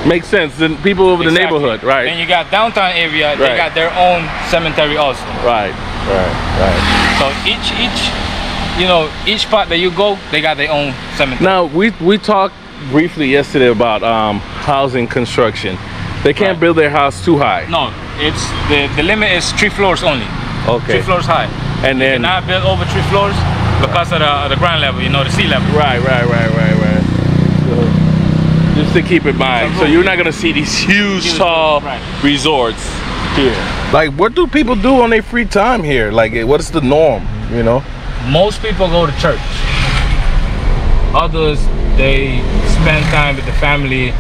Makes sense. The people over exactly. the neighborhood, right? And you got downtown area. They got their own cemetery also. Right. Right. Right. So each each you know each spot that you go, they got their own cemetery. Now we we talked briefly yesterday about um, housing construction. They can't right. build their house too high. No, it's the the limit is three floors only. Okay. Three floors high. And you then cannot build over three floors because of the, the ground level. You know the sea level. Right. Right. Right. Right. Right. So, just to keep in mind. So you're not gonna see these huge, tall right. resorts here. Like, what do people do on their free time here? Like, what is the norm? You know? Most people go to church. Others, they spend time with the family.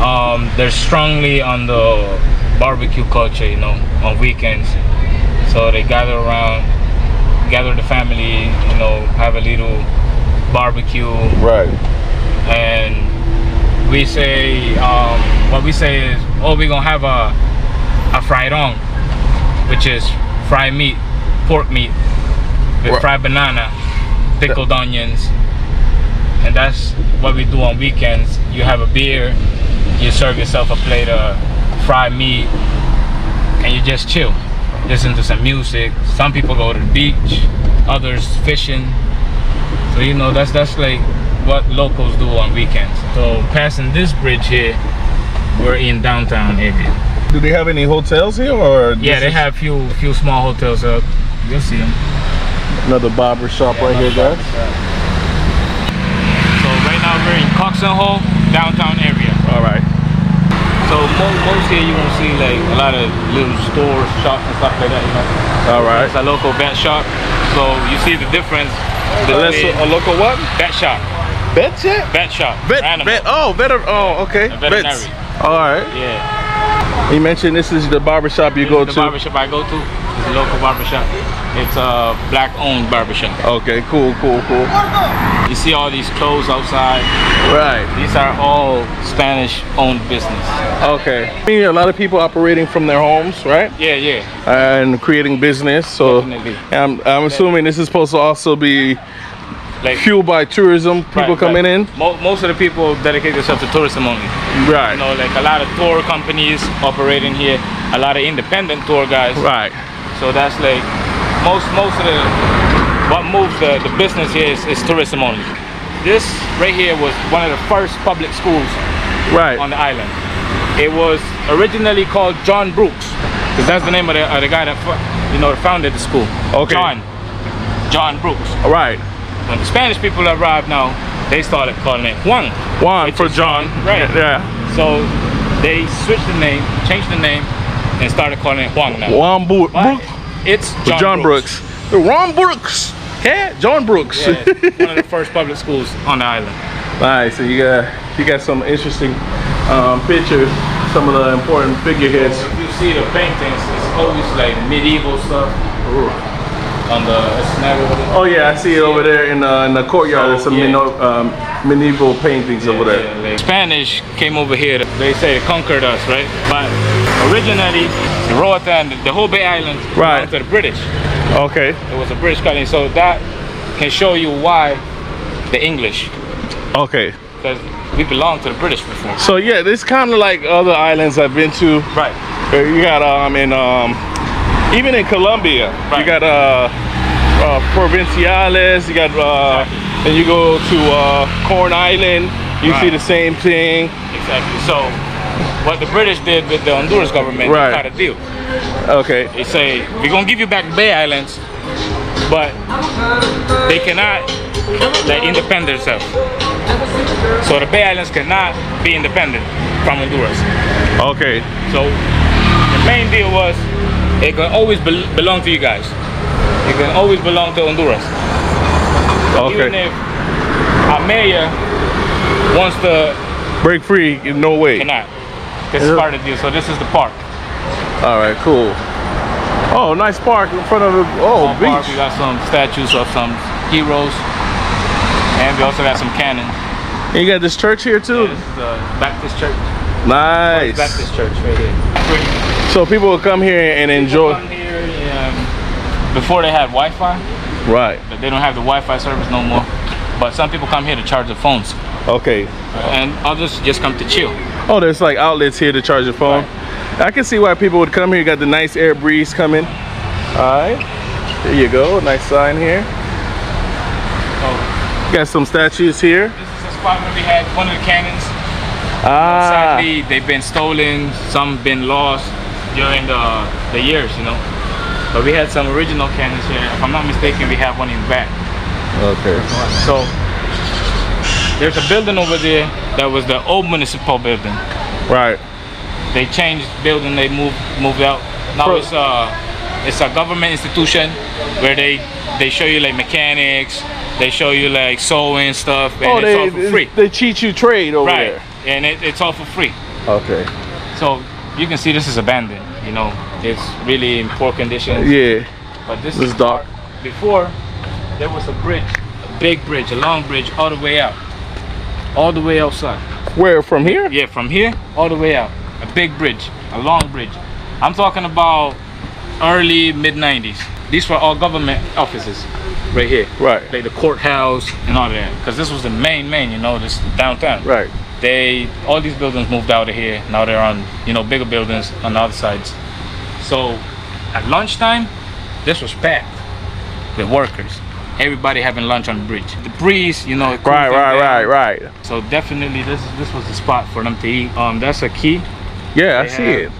Um, they're strongly on the barbecue culture, you know, on weekends. So they gather around, gather the family, you know, have a little barbecue. Right. And we say um, what we say is oh we're gonna have a a fried on which is fried meat pork meat with fried banana pickled onions and that's what we do on weekends you have a beer you serve yourself a plate of fried meat and you just chill listen to some music some people go to the beach others fishing so you know that's that's like what locals do on weekends. So passing this bridge here, we're in downtown area. Do they have any hotels here or? Yeah, they have few few small hotels up. You'll see them. Another barber shop yeah, right here, guys. So right now we're in Coxen Hole, downtown area. All right. So most, most here you won't see like a lot of little stores, shops and stuff like that, you know. All right. It's a local vet shop. So you see the difference. a local what? Vet shop. Vet shop? Vet shop. Vet, vet, oh, vet, oh, okay. Vets. All right. Yeah. You mentioned this is the barbershop you this go the to. The barbershop I go to. It's a local barbershop. It's a black-owned barbershop. Okay, cool, cool, cool. You see all these clothes outside? Right. These are all Spanish-owned business. Okay. I mean, a lot of people operating from their homes, right? Yeah, yeah. And creating business. So Definitely. I'm, I'm assuming this is supposed to also be like fueled by tourism, people right, coming right. in. most of the people dedicate themselves to tourism only. Right. You know, like a lot of tour companies operating here, a lot of independent tour guys. Right. So that's like most most of the what moves the, the business here is, is tourism only. This right here was one of the first public schools right. on the island. It was originally called John Brooks, because that's the name of the, the guy that you know founded the school. Okay. John. John Brooks. All right. When the Spanish people arrived now, they started calling it Juan. Juan for John. Right. Yeah. So they switched the name, changed the name, and started calling it Juan now. Juan Brooks. It's John, John Brooks. Brooks. Juan Brooks. Yeah, John Brooks. Yeah, one of the first public schools on the island. Nice. So you got you got some interesting um, pictures, some of the important figureheads. If you see the paintings, it's always like medieval stuff. Ooh on the Oh yeah, I see it over there in the, in the courtyard. There's some yeah. um, medieval paintings yeah, over there. Yeah, like Spanish came over here. They say conquered us, right? But originally, Roatan, the whole Bay Island, right. to the British. Okay. It was a British colony, so that can show you why the English. Okay. Because we belong to the British before. So yeah, this kind of like other islands I've been to. Right. You got um in um even in Colombia, right. you got uh, uh, Provinciales, you got, uh, exactly. and you go to uh, Corn Island, you right. see the same thing. Exactly. So, what the British did with the Honduras government, right. they cut a deal. Okay. They say, we're gonna give you back the Bay Islands, but they cannot like, independent themselves. So the Bay Islands cannot be independent from Honduras. Okay. So the main deal was it can always be belong to you guys. It can always belong to Honduras. Okay. Even if Amaya wants to Break free, no way. cannot. This is part of the deal. So this is the park. All right, cool. Oh, nice park in front of the oh beach. park. We got some statues of some heroes, and we also got some cannons. And you got this church here too. This is the Baptist church. Nice. Baptist church right here. So people will come here and enjoy. Come here, um, before they had Wi-Fi, Right. but they don't have the Wi-Fi service no more. But some people come here to charge their phones, Okay. and others just come to chill. Oh, there's like outlets here to charge your phone. I can see why people would come here. You got the nice air breeze coming. All right. There you go. Nice sign here. So Got some statues here. this is a spot where we had one of the cannons. Ah. Sadly, they've been stolen. Some been lost during the the years, you know. But we had some original cannons here. If I'm not mistaken, we have one in the back. Okay. So there's a building over there that was the old municipal building. Right. They changed building. They moved moved out. Now Pro- it's a it's a government institution where they they show you like mechanics. They show you like sewing stuff, and oh, it's they all for free. they teach you trade over Right, and it, it's all for free. Okay. So you can see this is abandoned. You know, it's really in poor condition. Yeah. But this, This is is dark. Before there was a bridge, a big bridge, a long bridge, all the way out, all the way outside. Where from here? Yeah, from here all the way out, a big bridge, a long bridge. I'm talking about early mid 90s. These were all government offices, right here. Right. Like the courthouse and all that, because this was the main main. You know, this downtown. Right. they all these buildings moved out of here now they're on you know bigger buildings on the other sides so at lunchtime this was packed with workers everybody having lunch on the bridge the breeze you know Right. Right. down. Right. Right. so definitely this this was the spot for them to eat um that's a key Yeah, I see have- it.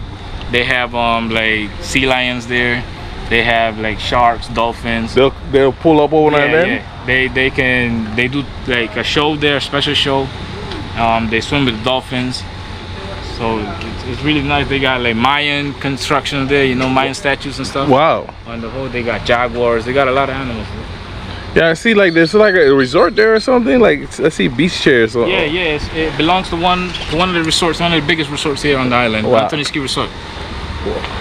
they have um like sea lions there they have like sharks dolphins They'll they'll pull up over yeah, there. yeah. They they can they do like a show there, a special show. Um, they swim with dolphins. So it's, it's really nice. They got like Mayan construction there, you know, Mayan statues and stuff. Wow. On the whole, they got jaguars. They got a lot of animals. Yeah, I see. Like there's like a resort there or something. Like I see beach chairs. or- Yeah, yeah. It's, it belongs to one to one of the resorts, one of the biggest resorts here on the island, Wow. Anthony's Key Resort.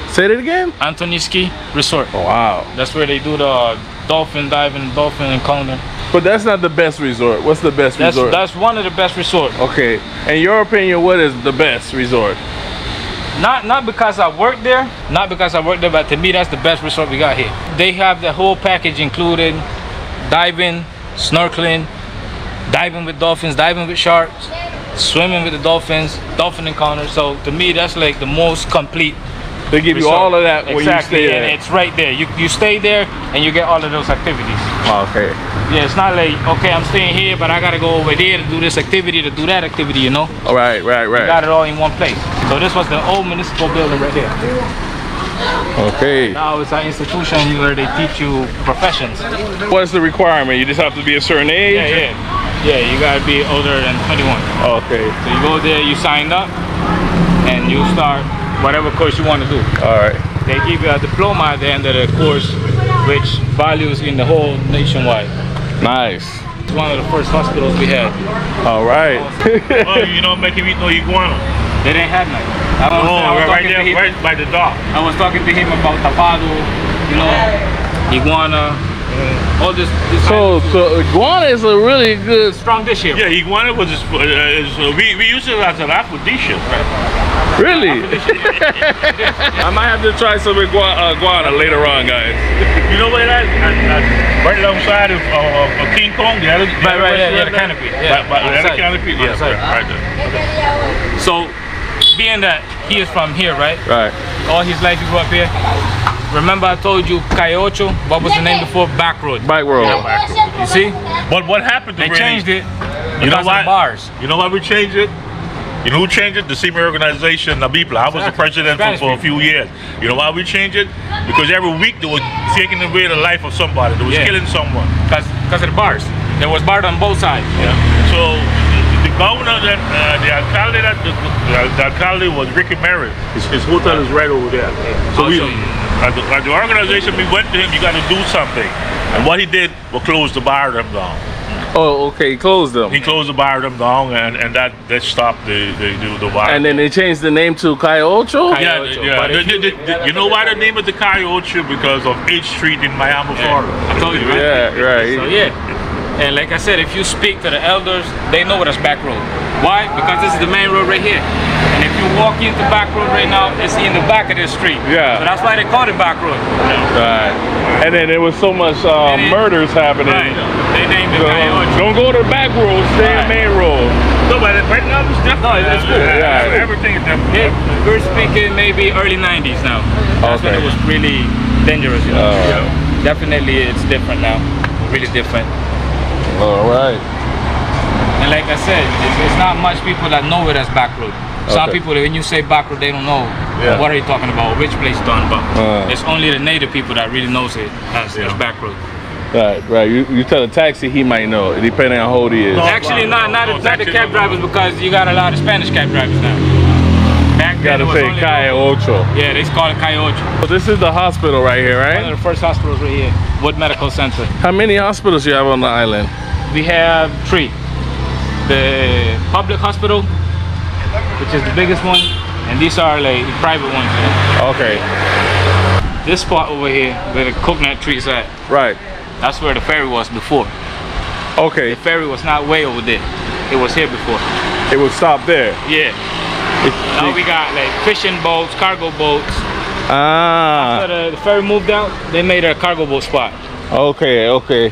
Say it again. Anthony's Key Resort. Oh, wow. That's where they do the dolphin diving, dolphin encounter. But that's not the best resort. What's the best That's resort? that's one of the best resorts. okay. In your opinion, what is the best resort? Not not because I work there, not because I work there, but to me that's the best resort we got here. They have the whole package included diving, snorkeling, diving with dolphins, diving with sharks, swimming with the dolphins, dolphin encounters. So to me that's like the most complete They give you all of that exactly, you stay and it's right there. You you stay there and you get all of those activities. Oh, okay. Yeah, it's not like okay, I'm staying here, but I gotta go over there to do this activity, to do that activity. You know, All right, right, you right. got it all in one place. So this was the old municipal building right here. Okay. Now it's an institution where they teach you professions. What's the requirement? You just have to be a certain age. Yeah, yeah. Yeah, you gotta be older than 21. Okay. So you go there, you sign up, and you start whatever course you want to do. All right. They give you a diploma at the end of the course, which values in the whole nationwide. Nice. It's one of the first hospitals we had. All right. <laughs> <laughs> oh, you don't make him eat no iguana. They didn't have none. I was, Oh, I was right, right talking to there, him- right by the dock. I was talking to him about tapado, you know, iguana, all this. this so, so iguana is a really good. strong dish here. Yeah, iguana was just, uh, is, uh, we, we use it as an aphrodisiac, right? Really? <laughs> I might have to try some igua- iguana later on, guys. You know where that? At, at, right alongside of, uh, of King Kong, the other, the Right, other right, yeah, yeah, restaurant the canopy, yeah, By, by, the the other canopy, yeah, right, right there. So, being that he is from here, right? Right. All his life he grew up here. Remember I told you Calle Ocho? What was the name before? Back Road. Back Road. You see? But what happened to They really- changed it. You know because of why? the bars. You know why we changed it? You know who changed it? The same organization, NABIPLA. I was the president for, for a few years. You know why we changed it? Because every week they were taking away the life of somebody. They was Yeah. killing someone. Because of the bars. There was bars on both sides. Yeah. So the governor, that uh, the alcalde, that the, the, the alcalde was Ricky Merritt. His, his hotel is right over there. So we, show at the, at the organization, we went to him. You got to do something, and what he did was close the bar them down. Oh, okay. He closed them. He closed the bar them down, and, and that that stopped the the, the, the bar. And then they changed the name to Calle Ocho? yeah, Calle yeah. But The- if the- you- the- the- you know why the name of the Calle Ocho? Because of H Street in Miami, Florida. I told you, right? Yeah, right. So yeah. And like I said, if you speak to the elders, they know that's back road. Why? Because this is the main road right here. And if you walk into back road right now, it's in the back of this street. Yeah. So that's why they call it back road. Right. And then there was so much uh, it- murders happening. Right. They named it So, don't go to the back road, stay in Right. main road. No, but right now it's different. No, it's cool. Yeah. Everything is different. Yeah, we're speaking maybe early 90s now. That's when it was really dangerous, you know. Yeah. Definitely it's different now. Really different. All right. And like I said, it's, it's not much people that know it as back road. Some Okay. people, when you say back road, they don't know Yeah. what are you talking about, which place you're talking about. Uh. It's only the native people that really knows it as, as back road. Right, right. You, you tell a taxi, he might know, depending on how old he is. No. Actually, not not, no, the, not the cab drivers because you got a lot of Spanish cab drivers now. Back then Gotta say Calle. Ocho. Yeah, they call it Calle Ocho. So this is the hospital right here, One right? of the first hospitals right here, Wood Medical Center. How many hospitals you have on the island? We have three. The public hospital, which is the biggest one, and these are like private ones. Okay, This spot over here, where the coconut trees at, right. that's where the ferry was before. Okay, The ferry was not way over there. It was here before. it would stop there. Yeah. Now we got like fishing boats, cargo boats. Ah, After the, the ferry moved out, they made a cargo boat spot. okay, okay.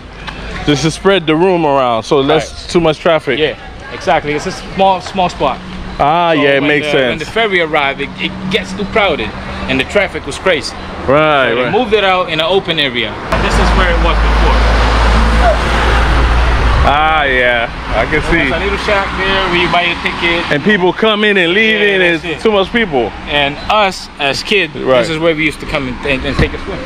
Just to spread the room around, so less Right. too much traffic. Yeah, exactly. It's a small, small spot. Ah, So yeah, it makes the, When the ferry arrived, it, it gets too crowded, and the traffic was crazy. Right, So right. moved it out in an open area. This is where it was before. Ah, yeah, I can There's a little shack there where you buy your ticket. And people come in and leave Yeah, in, and it. too much people. And us as kids, Right. this is where we used to come and, and, and take a swim.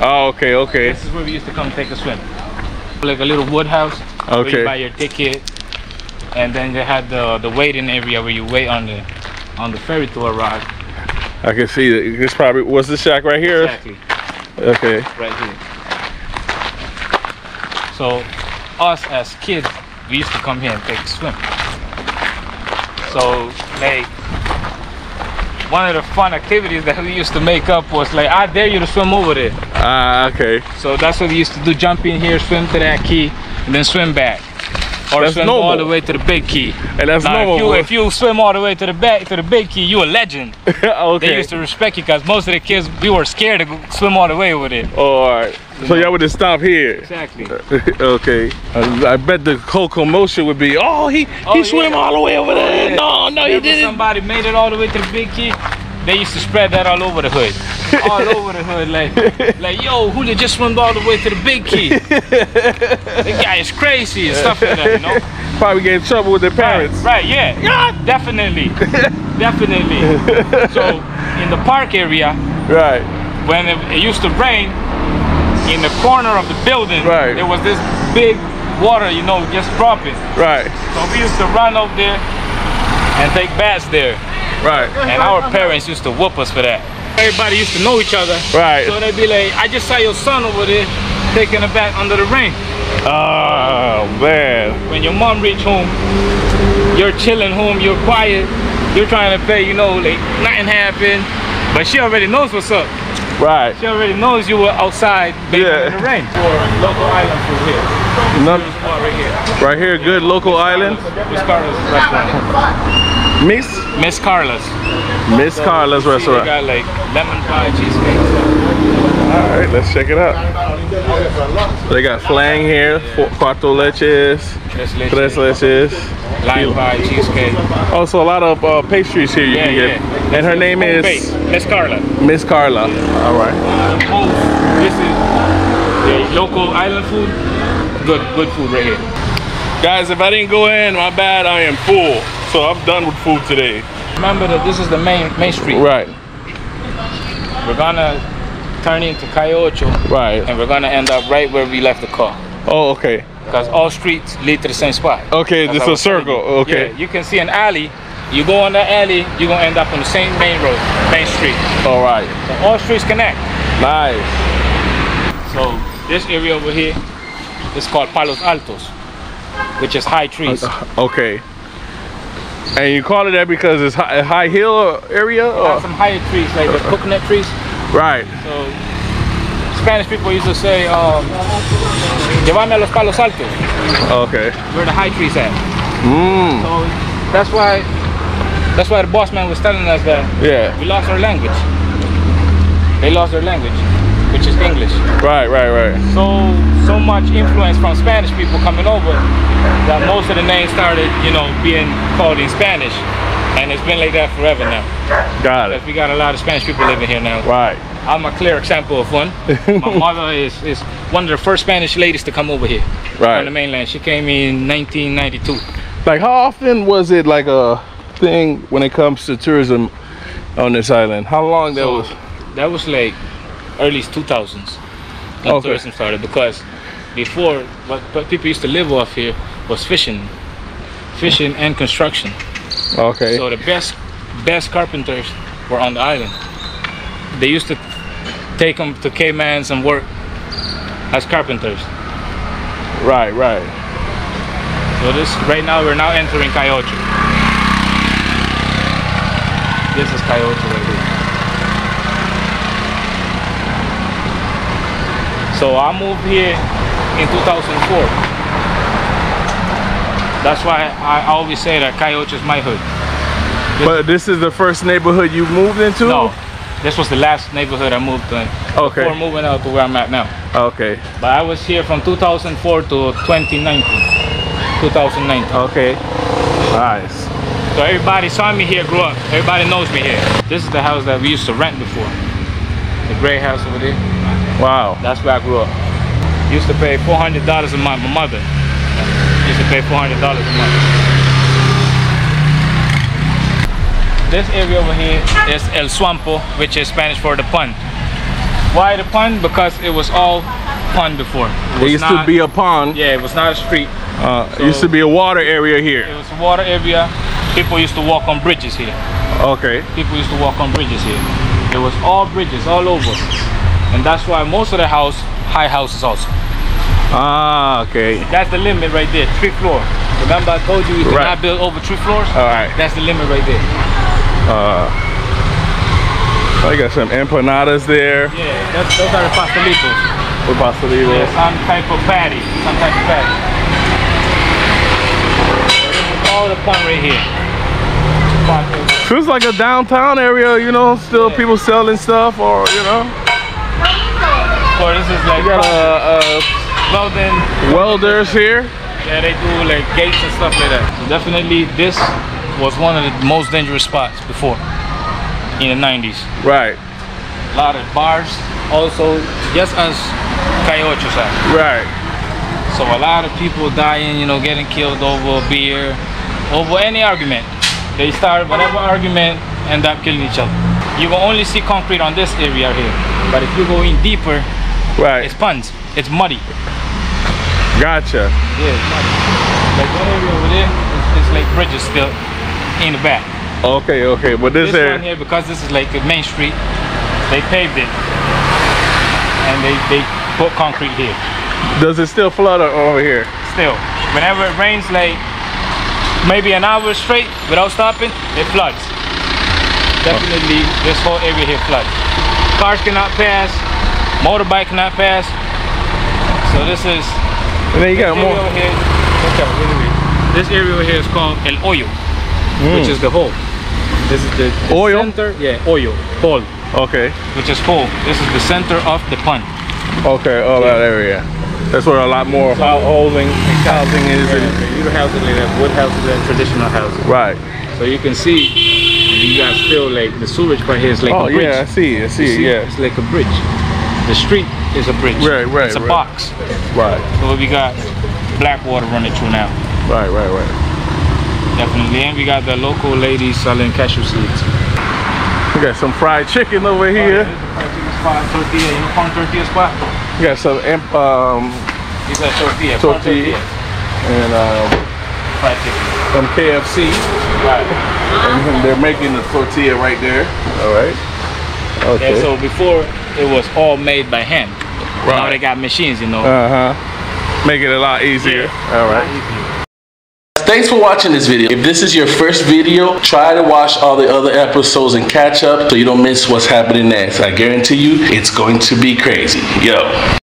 Oh, okay, okay. This is where we used to come take a swim. Like a little wood house. Where Okay. you buy your ticket. And then they had the the waiting area where you wait on the on the ferry to arrive. I can see that. This probably was the shack right here. Exactly. Okay. right here. So us as kids, we used to come here and take a swim. So like one of the fun activities that we used to make up was like I dare you to swim over there. Ah, okay. So that's what we used to do: jump in here, swim to that key, and then swim back. Or That's swim all the way to the big key. And that's Now, normal. if you if you swim all the way to the back to the big key, you a legend. <laughs> okay. They used to respect you because most of the kids we were scared to swim all the way with it. Oh, all right. So y'all would just stop here. Exactly. <laughs> okay. I, I bet the whole commotion would be, oh, he Oh, he yeah. swam all the way over there. Oh, no, no, he didn't. Somebody made it all the way to the big key. They used to spread that all over the hood. <laughs> all over the hood. Like, like, yo, Julio just swam all the way to the big key. <laughs> the guy is crazy and stuff like that, you know? Probably get in trouble with their parents. Right, right, yeah. <laughs> Yeah, definitely. definitely. So, in the park area, Right. when it, it used to rain, in the corner of the building, Right. there was this big water, you know, just dropping. Right. So we used to run over there and take baths there. Right. And our parents used to whoop us for that. Everybody used to know each other. Right. So they'd be like, I just saw your son over there taking a bath under the rain. Oh man. When your mom reach home, you're chilling home, you're quiet, you're trying to play, you know, like nothing happened. But she already knows what's up. Right. She already knows you were outside bathing Yeah. in the rain. For local island food here. None, right here. right here, good local island. Miss restaurant. Miss Miss Carla's. Miss Carla's See, They restaurant. got like lemon pie, cheesecake. All right, let's check it out. They got flan here, cuatro leches, Tres leches, tres leches. lime pie, cheesecake. Also, a lot of uh, pastries here you Yeah, can get. yeah. And her name is. Miss Carla. Miss Carla. All right. This is the local island food. Good, good food right here. Guys, if I didn't go in, my bad, I am full. So I'm done with food today. Remember that this is the main main street. Right, We're gonna turn into Calle Ocho, right. and we're gonna end up right where we left the car. Oh, okay. Because all streets lead to the same spot. Okay, As just I a circle. Okay. Yeah, you can see an alley. You go on that alley, you're gonna end up on the same main road, main street. All right. So all streets connect. Nice. So this area over here, is called Palos Altos, which is high trees. Uh, okay. And you call it that because it's high, a high hill area? Or? some higher trees, like the coconut trees. Right. So Spanish people used to say, um, "Llevame a los Palos Altos," Okay. where the high trees at. Mm. So that's why that's why the boss man was telling us that Yeah. we lost our language. They lost their language, which is English. Right, right, right. So so much influence from Spanish people coming over that most of the names started, you know, being called in Spanish. And it's been like that forever now. Got it. Because we got a lot of Spanish people living here now. Right. I'm a clear example of one. <laughs> My mother is, is one of the first Spanish ladies to come over here Right. on the mainland. She came in 1992. Like how often was it like a thing when it comes to tourism on this island? How long that So, was? That was like early 2000s when Okay. tourism started because before what, what people used to live off here was fishing, fishing and construction. Okay. So the best best carpenters were on the island. They used to take them to Caymans and work as carpenters. right, right. So this right now we're now entering Calle Ocho. This is Calle Ocho right here. So I moved here in 2004. That's why I always say that Calle Ocho is my hood. But this is the first neighborhood you moved into? No, this was the last neighborhood I moved in Okay. before moving out to where I'm at now. Okay. But I was here from 2004 to 2019. 2019. Okay. Nice. So everybody saw me here, grew up. Everybody knows me here. This is the house that we used to rent before. The gray house over there. Wow. That's where I grew up. Used to pay $400 a month. My mother used to pay $400 a month. This area over here is El Swampo, which is Spanish for the pond. Why the pond? Because it was all pond before. It was used to be a pond. Yeah, it was not a street. Uh, it used to be a water area here. It was a water area. People used to walk on bridges here. Okay. people used to walk on bridges here. It was all bridges all over. And that's why most of the house, high houses also. Ah, okay. That's the limit right there, three floor. Remember I told you you Right. cannot build over three floors? All right. That's the limit right there. Uh, I got some empanadas there. Yeah, that's, those are the pastelitos. With pastelitos. Yeah, some type of patty, some type of patty. So all the here. Right here. Feels like a downtown area, you know, still Yeah. people selling stuff or, you know. This is like We got uh, welding. welders here. Yeah, they do like gates and stuff like that. So definitely this was one of the most dangerous spots before in the 90s. Right, A lot of bars, also just as Calle Ochos are. right. So a lot of people dying, you know, getting killed over beer, over any argument. They start whatever argument, end up killing each other. You will only see concrete on this area here. But if you go in deeper, Right. it's ponds. It's muddy. Gotcha. Yeah, it's muddy. Like that area over there, it's, it's like bridges still in the back. Okay, okay. But this, This area, one here, because this is like a main street, they paved it. And they, they put concrete here. does it still flood over here? Still, whenever it rains like maybe an hour straight without stopping, it floods. Definitely this whole area here floods. Cars cannot pass, motorbike cannot pass. So this is And then you got more. here. watch out, wait, wait. This area over here is called El Hoyo, which is the hole. This is the Mm. Hoyo? center. Yeah, Hoyo, hole, Okay, which is hole. This is the center of the pond. okay, all that area. That's where a lot more hou- housing, housing is. Yeah, and- the new houses like that, wood houses and traditional houses. Right. So you can see, you got still like the sewage part here is like Oh a bridge. Oh yeah, I see. I You see. see? Yeah. It's like a bridge. The street is a bridge. Right, right, It's a right. box. Right. So we got black water running through now. Right. Right. Right. Definitely. And we got the local ladies selling cashew seeds. We got some fried chicken over here. fried chicken Spot, tortilla, you know tortilla spot? We got some um These are tortilla. corn Tortilla. and um, Fried chicken. some KFC. Right. And they're making the tortilla right there. All right. Okay. And so before it was all made by hand. Now they got machines, you know. uh huh. Make it a lot easier. All right. Thanks for watching this video. If this is your first video, try to watch all the other episodes and catch up so you don't miss what's happening next. I guarantee you, it's going to be crazy. Yo.